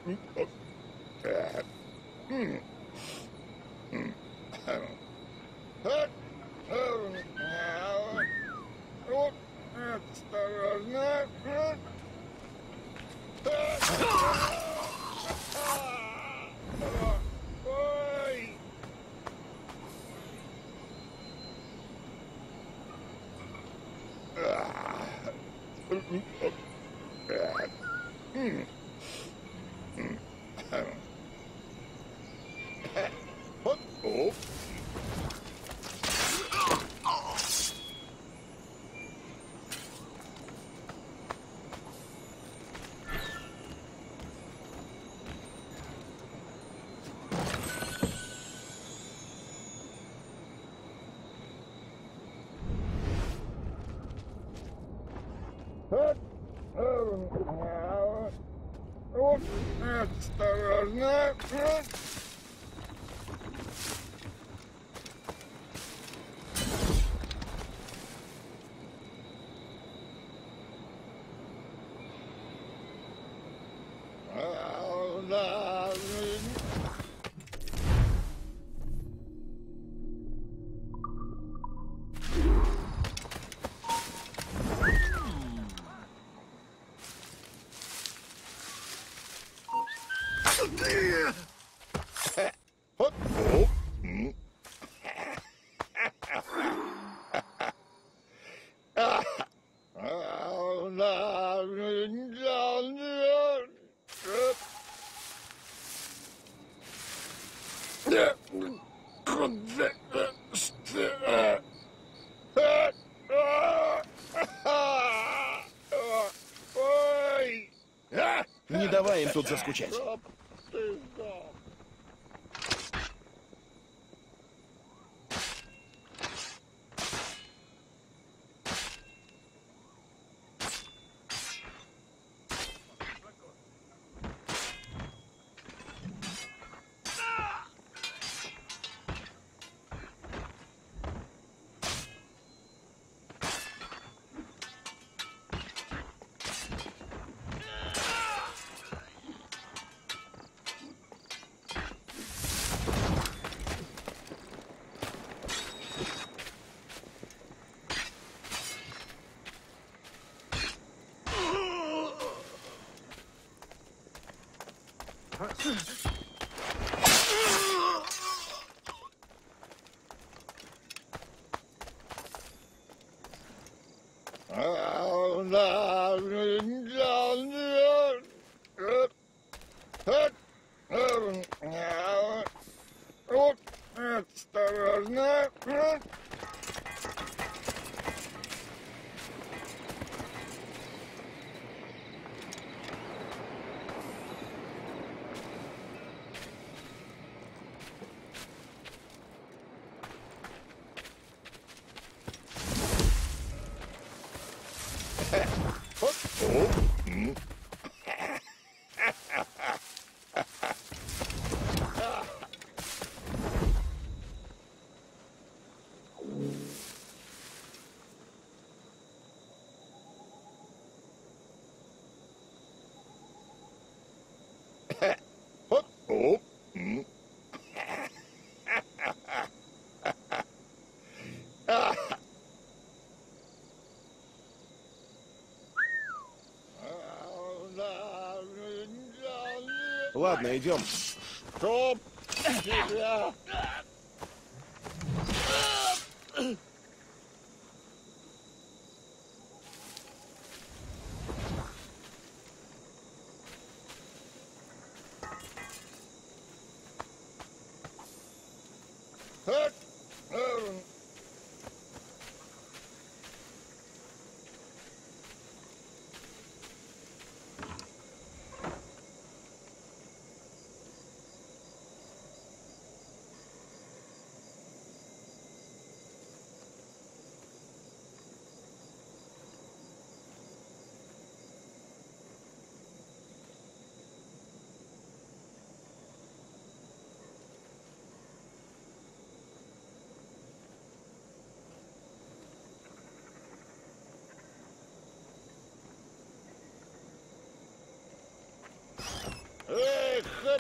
Осторожно. Осторожно. Тут заскучать. Ладно, идем. Чтоб тебя... Так. эм. Эй,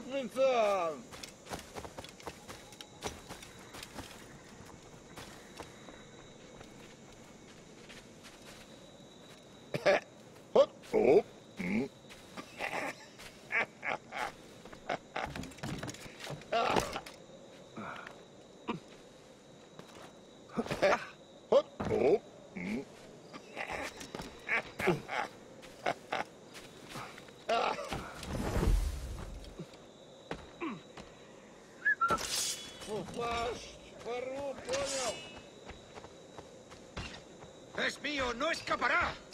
¡Es mío! ¡No escapará!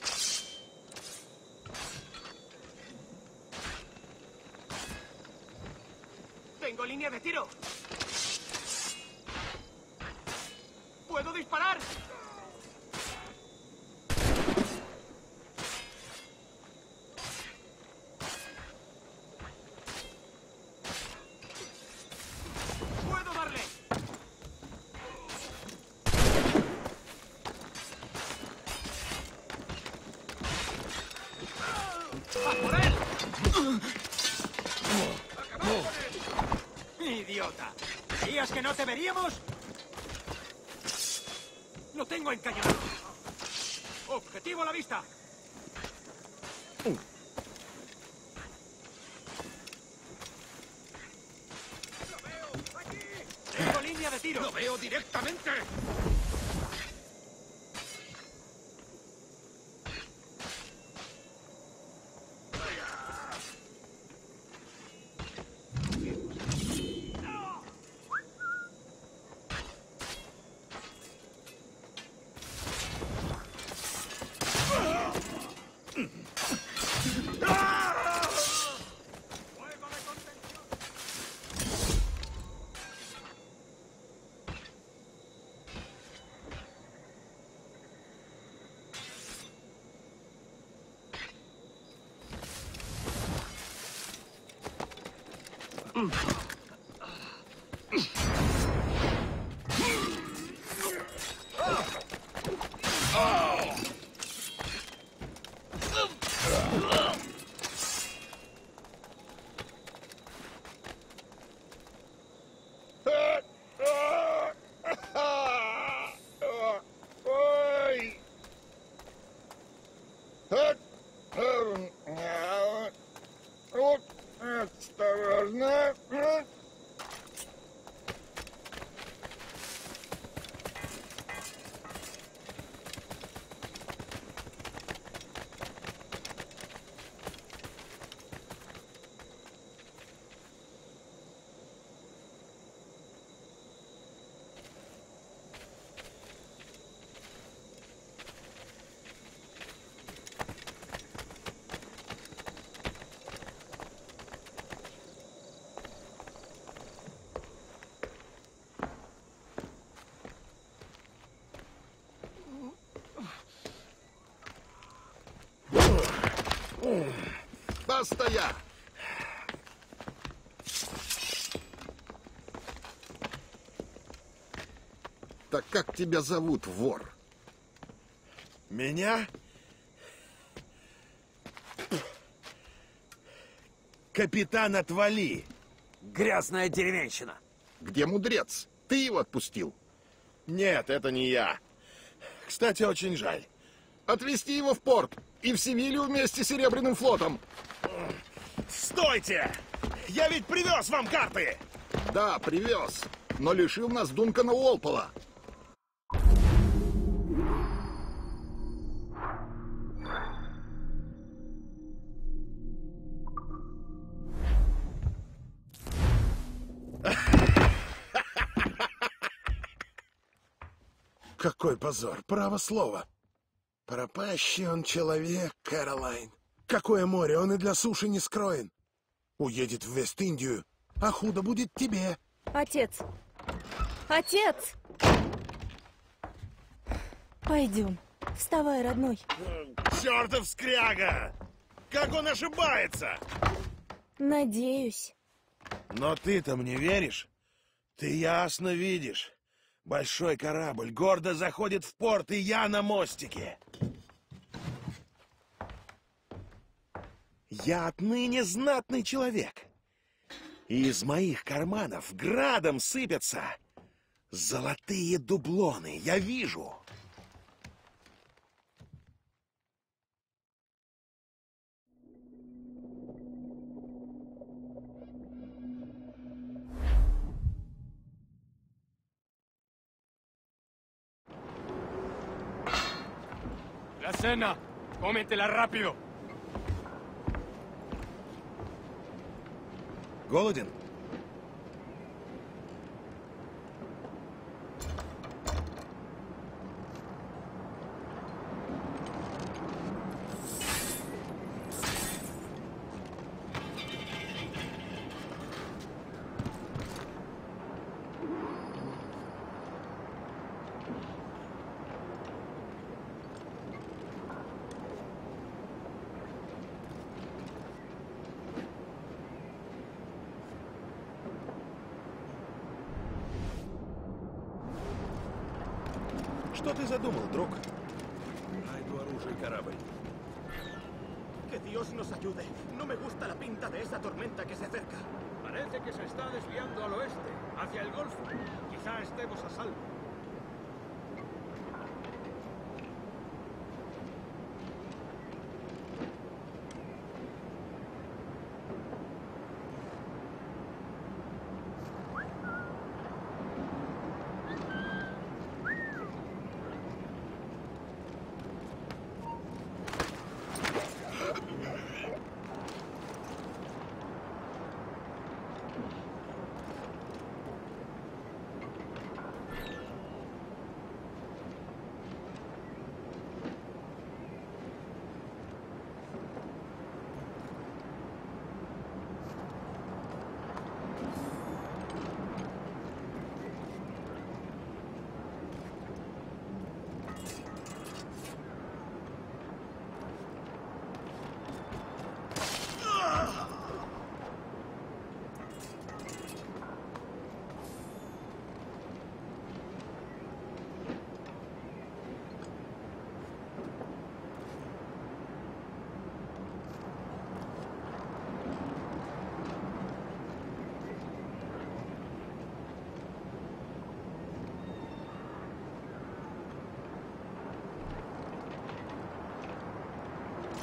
Oof. Постоять! Так как тебя зовут, вор? Меня? Капитан, отвали! Грязная деревенщина. Где мудрец? Ты его отпустил? Нет, это не я. Кстати, очень жаль. Отвезти его в порт и в Севилью вместе с Серебряным флотом. Стойте! Я ведь привез вам карты! Да, привез, но лишил нас Дункана Уолпола. Какой позор, право слово. Пропащий он человек, Кэролайн. Какое море, он и для суши не скроен. Уедет в Вест-Индию, а худо будет тебе. Отец! Отец! Пойдем. Вставай, родной. Чертов скряга! Как он ошибается! Надеюсь. Но ты-то мне веришь? Ты ясно видишь. Большой корабль гордо заходит в порт, и я на мостике. Я отныне знатный человек. И из моих карманов градом сыпятся золотые дублоны. Я вижу. cena. Cómetela rápido. Golden, задумал, друг? Найду оружие и корабль. Que Dios nos ayude. No me gusta la pinta de esa tormenta que se acerca. Parece que se está desviando al oeste, hacia el Golfo. Quizá estemos a salvo.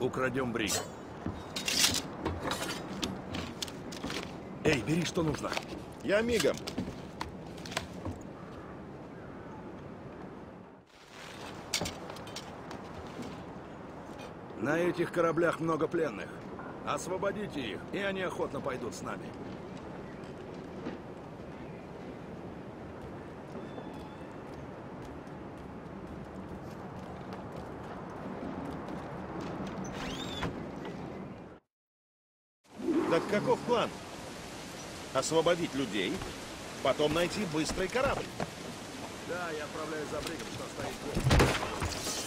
Украдем брик. Эй, бери, что нужно. Я мигом. На этих кораблях много пленных. Освободите их, и они охотно пойдут с нами. Так каков план? Освободить людей, потом найти быстрый корабль. Да, я отправляюсь за бригом, что стоит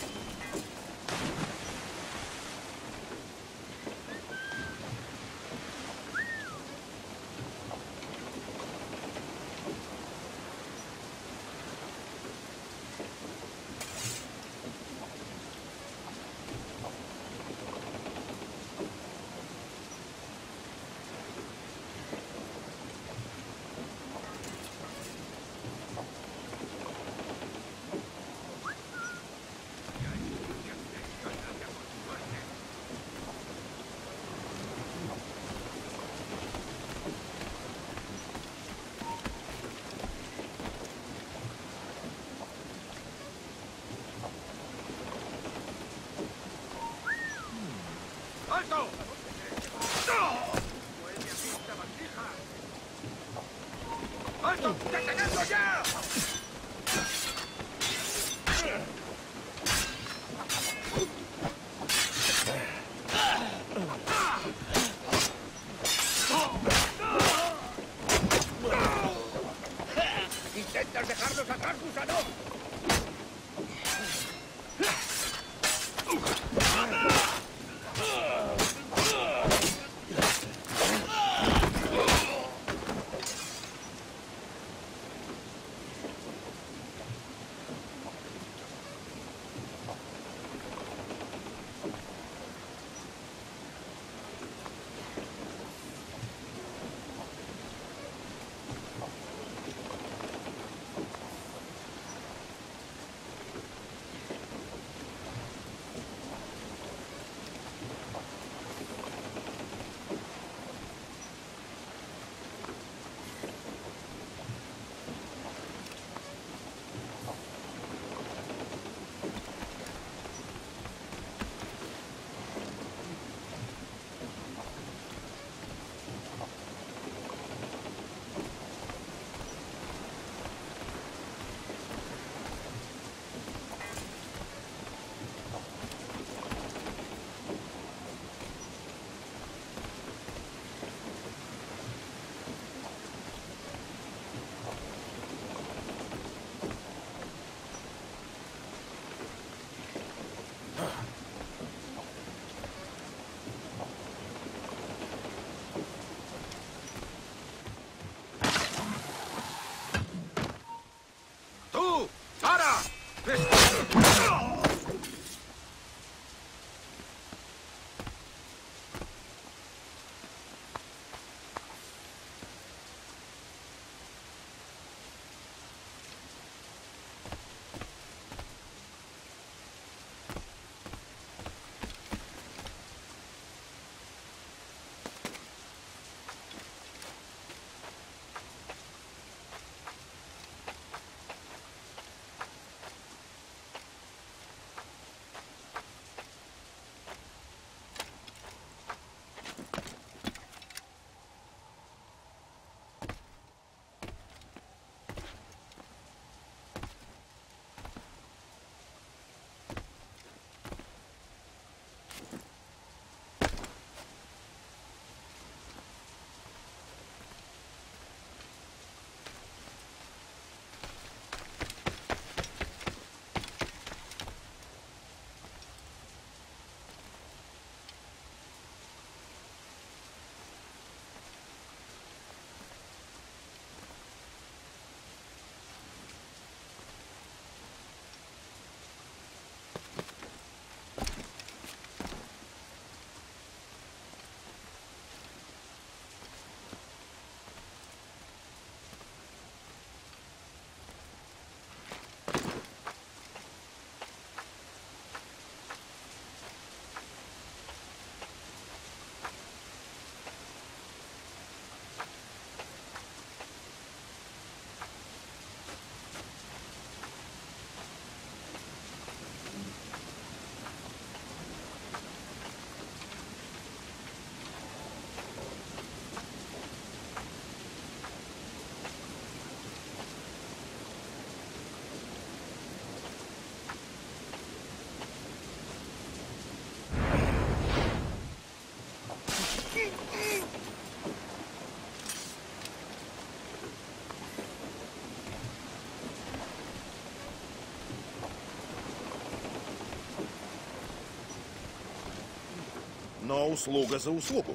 Но услуга за услугу.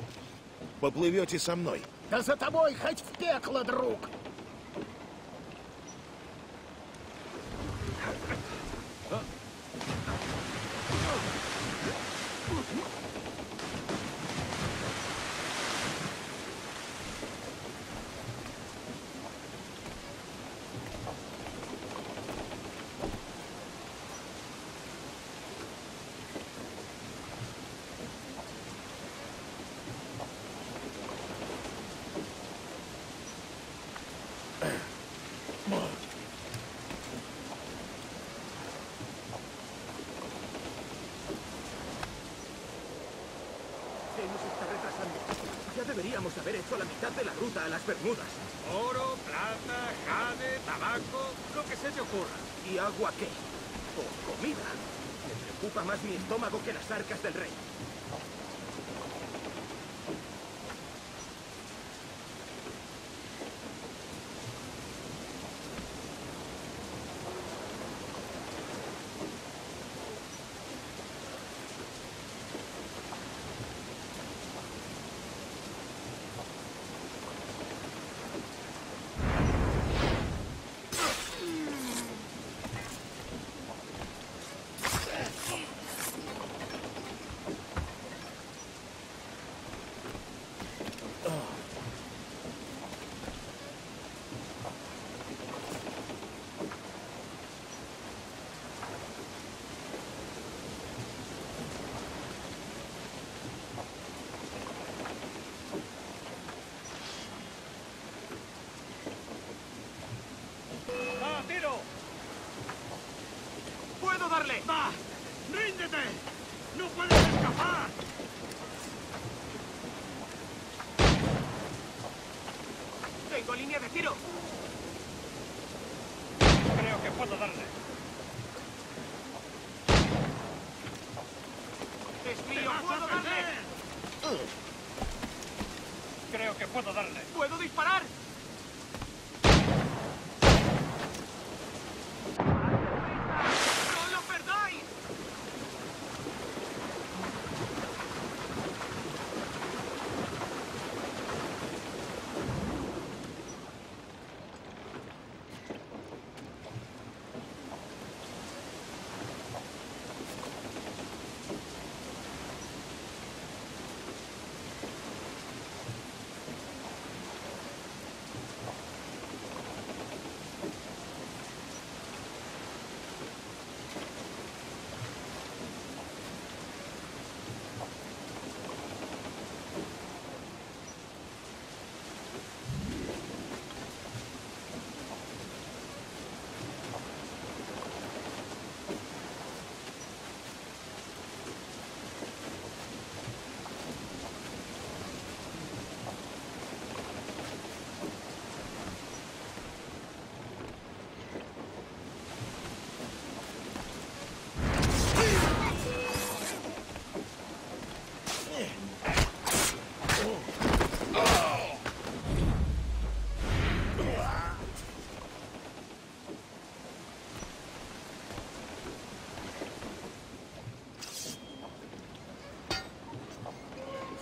Поплывете со мной. Да за тобой хоть в пекло, друг! A las Bermudas. Oro, plata, jade, tabaco, lo que se te ocurra. ¿Y agua qué? ¿O comida? Me preocupa más mi estómago que las arcas del rey.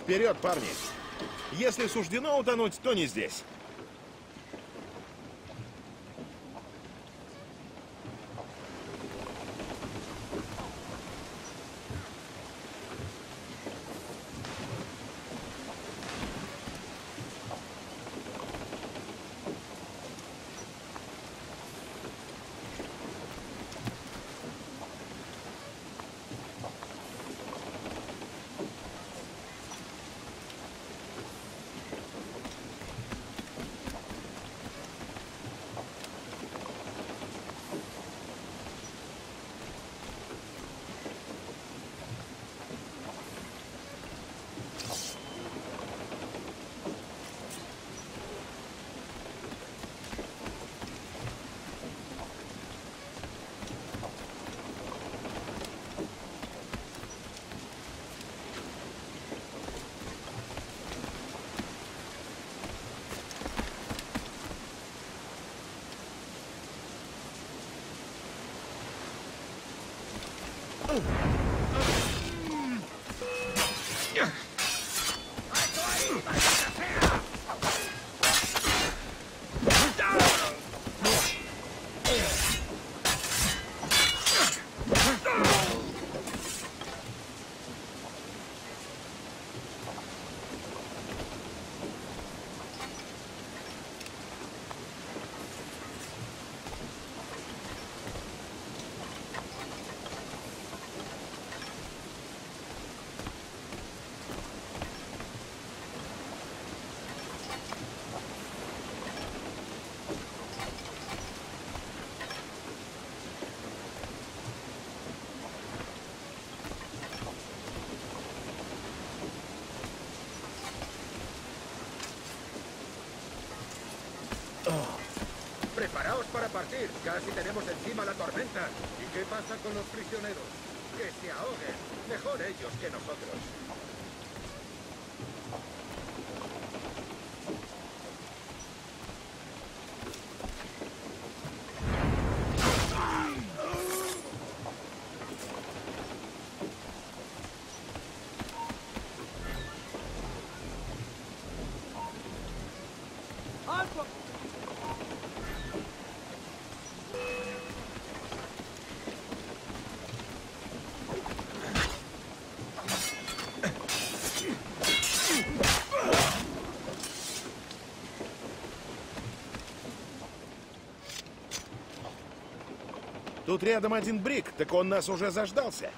Вперед, парни! Если суждено утонуть, то не здесь. Casi tenemos encima la tormenta. ¿Y qué pasa con los prisioneros? Que se ahoguen. Mejor ellos que nosotros. Тут рядом один брик, так он нас уже заждался.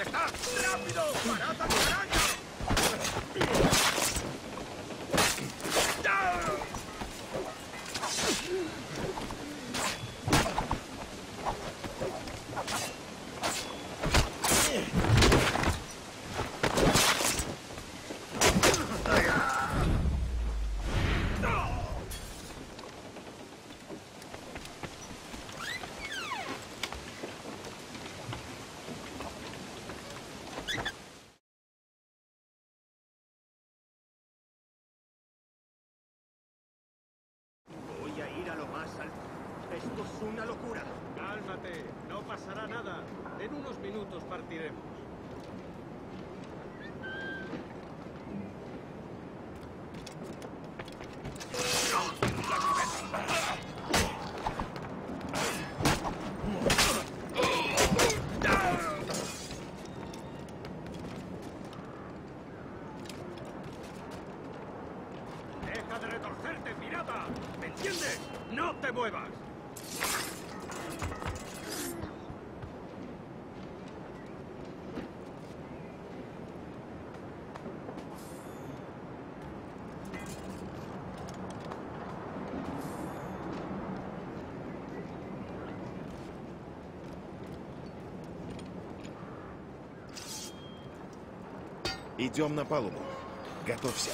¿Dónde está? ¡Rápido! Идем на палубу. Готовься.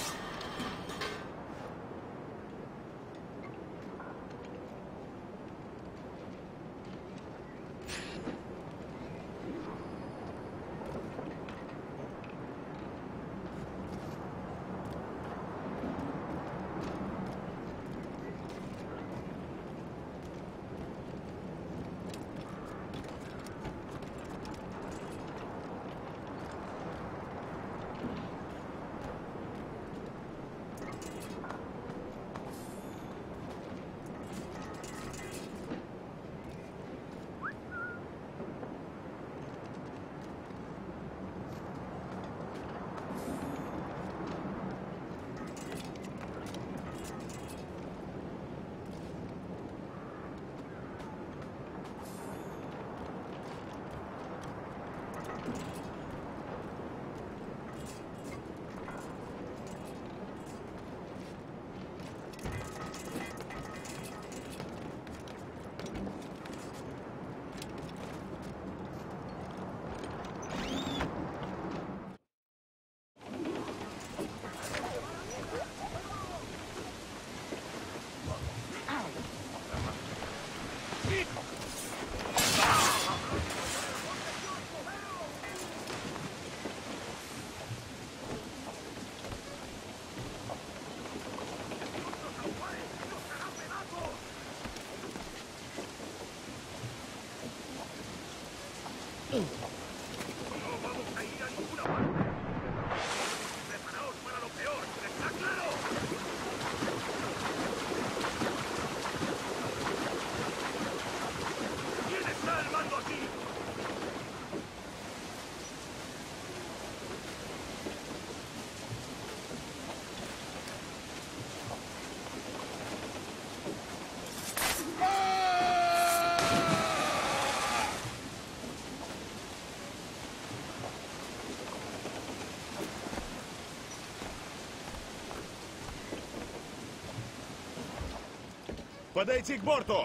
Подойти к борту!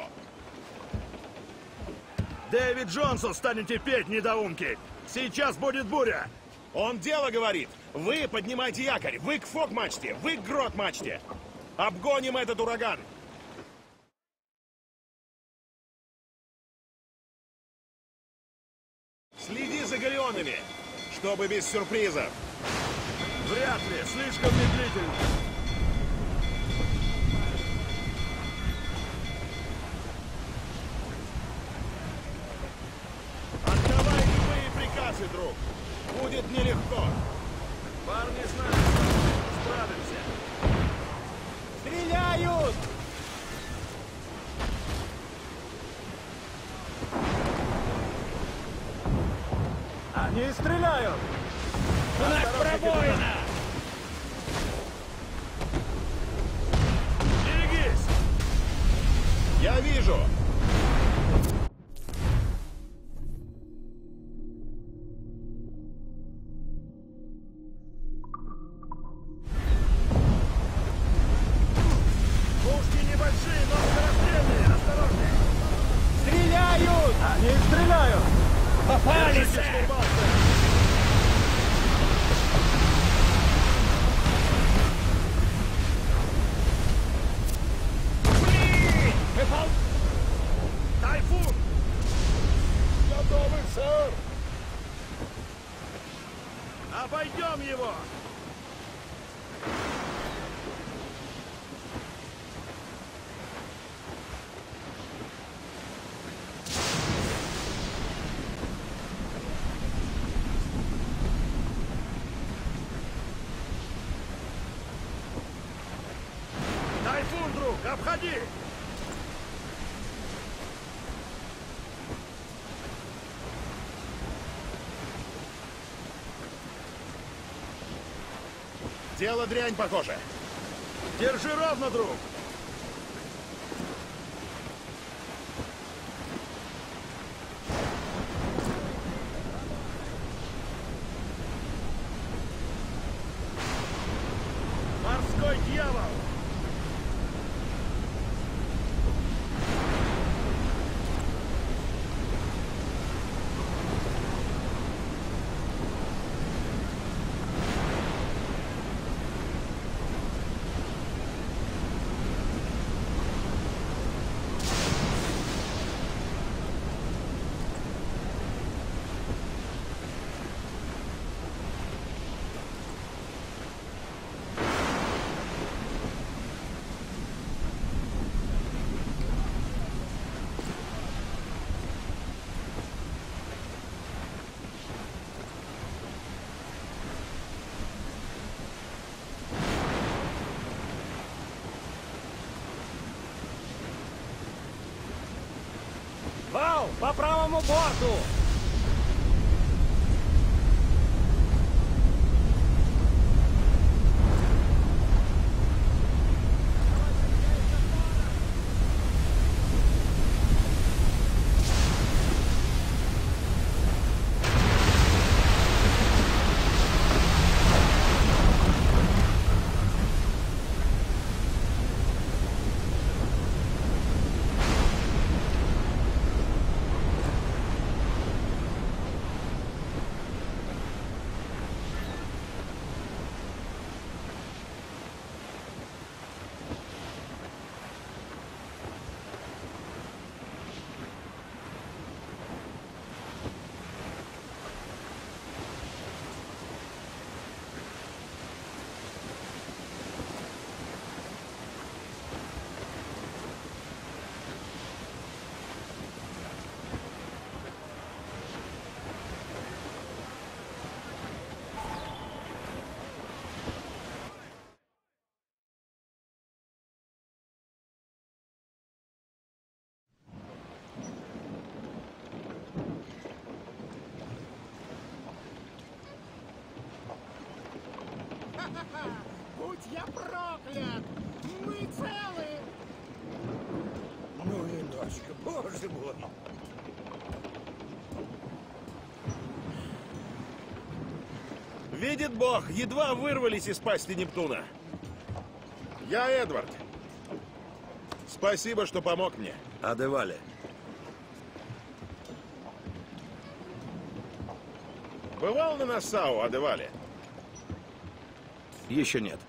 Дэвид Джонсон, станете петь, недоумки! Сейчас будет буря! Он дело говорит! Вы поднимайте якорь! Вы к фок-мачте! Вы к грот-мачте! Обгоним этот ураган! Следи за галеонами, чтобы без сюрпризов. Вряд ли, слишком медлительно. Дело дрянь, похоже. Держи ровно, друг! По правому борту! Будь я проклят! Мы целы! Ну и ночка, боже мой! Видит Бог, едва вырвались из пасти Нептуна. Я Эдвард. Спасибо, что помог мне. Адевале. Бывал на Насау, Адевале? Еще нет.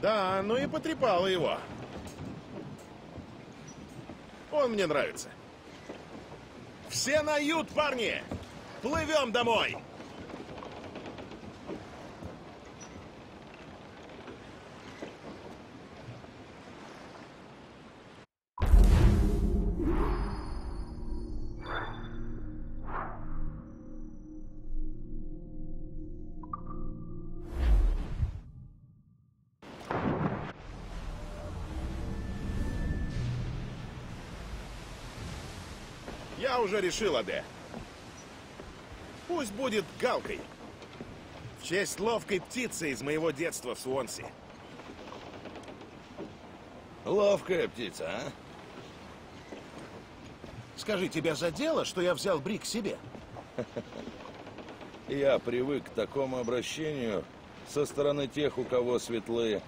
Да, ну и потрепало его. Он мне нравится. Все на ют, парни! Плывем домой! Я уже решил, Аде. Пусть будет галкой. В честь ловкой птицы из моего детства в Суонси. Ловкая птица, а? Скажи, тебя задело, что я взял Брик себе? Я привык к такому обращению со стороны тех, у кого светлые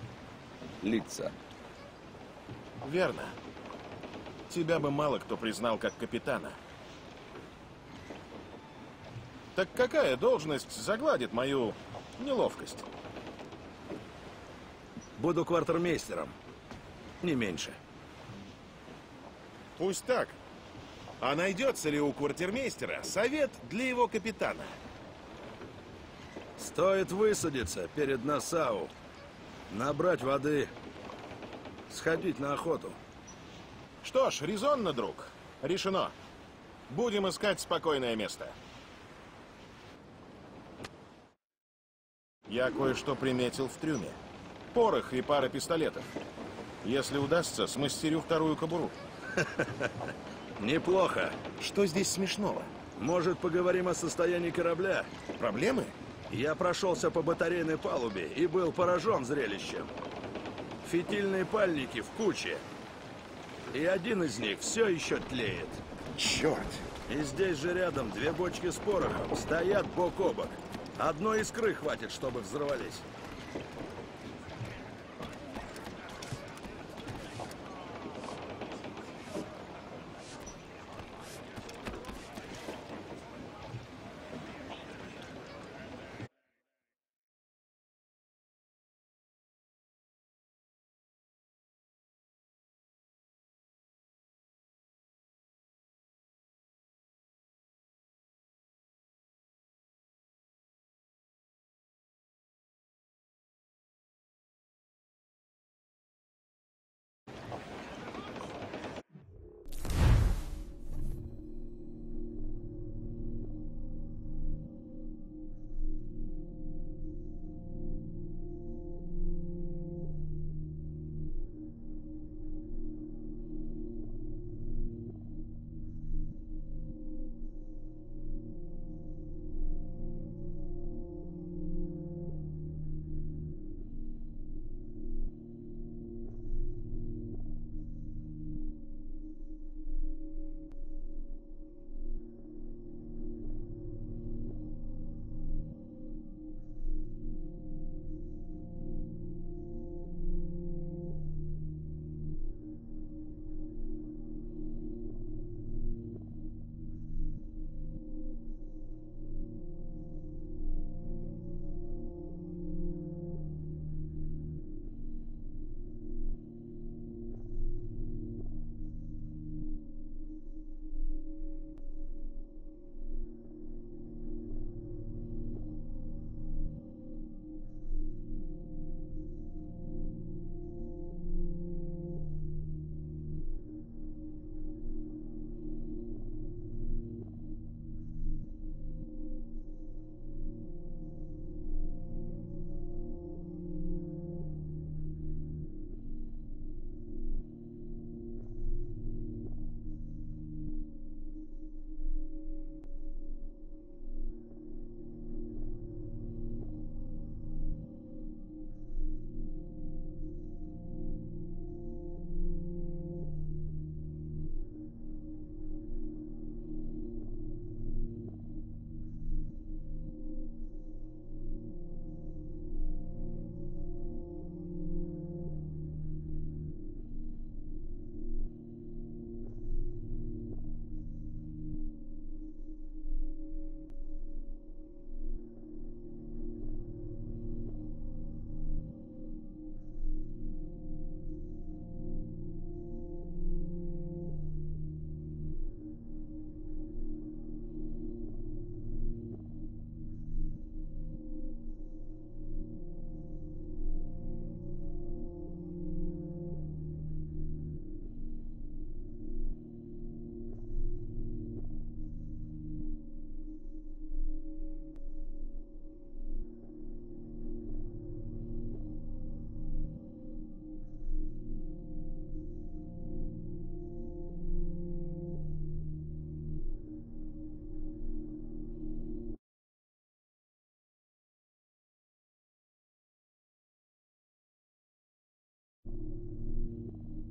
лица. Верно. Тебя бы мало кто признал как капитана. Так какая должность загладит мою неловкость? Буду квартирмейстером. Не меньше. Пусть так. А найдется ли у квартирмейстера совет для его капитана? Стоит высадиться перед Насау, набрать воды, сходить на охоту. Что ж, резонно, друг. Решено. Будем искать спокойное место. Я кое-что приметил в трюме. Порох и пара пистолетов. Если удастся, смастерю вторую кобуру. Неплохо. Что здесь смешного? Может, поговорим о состоянии корабля? Проблемы? Я прошелся по батарейной палубе и был поражен зрелищем. Фитильные пальники в куче. И один из них все еще тлеет. Черт! И здесь же рядом две бочки с порохом стоят бок о бок. Одной искры хватит, чтобы взорвались.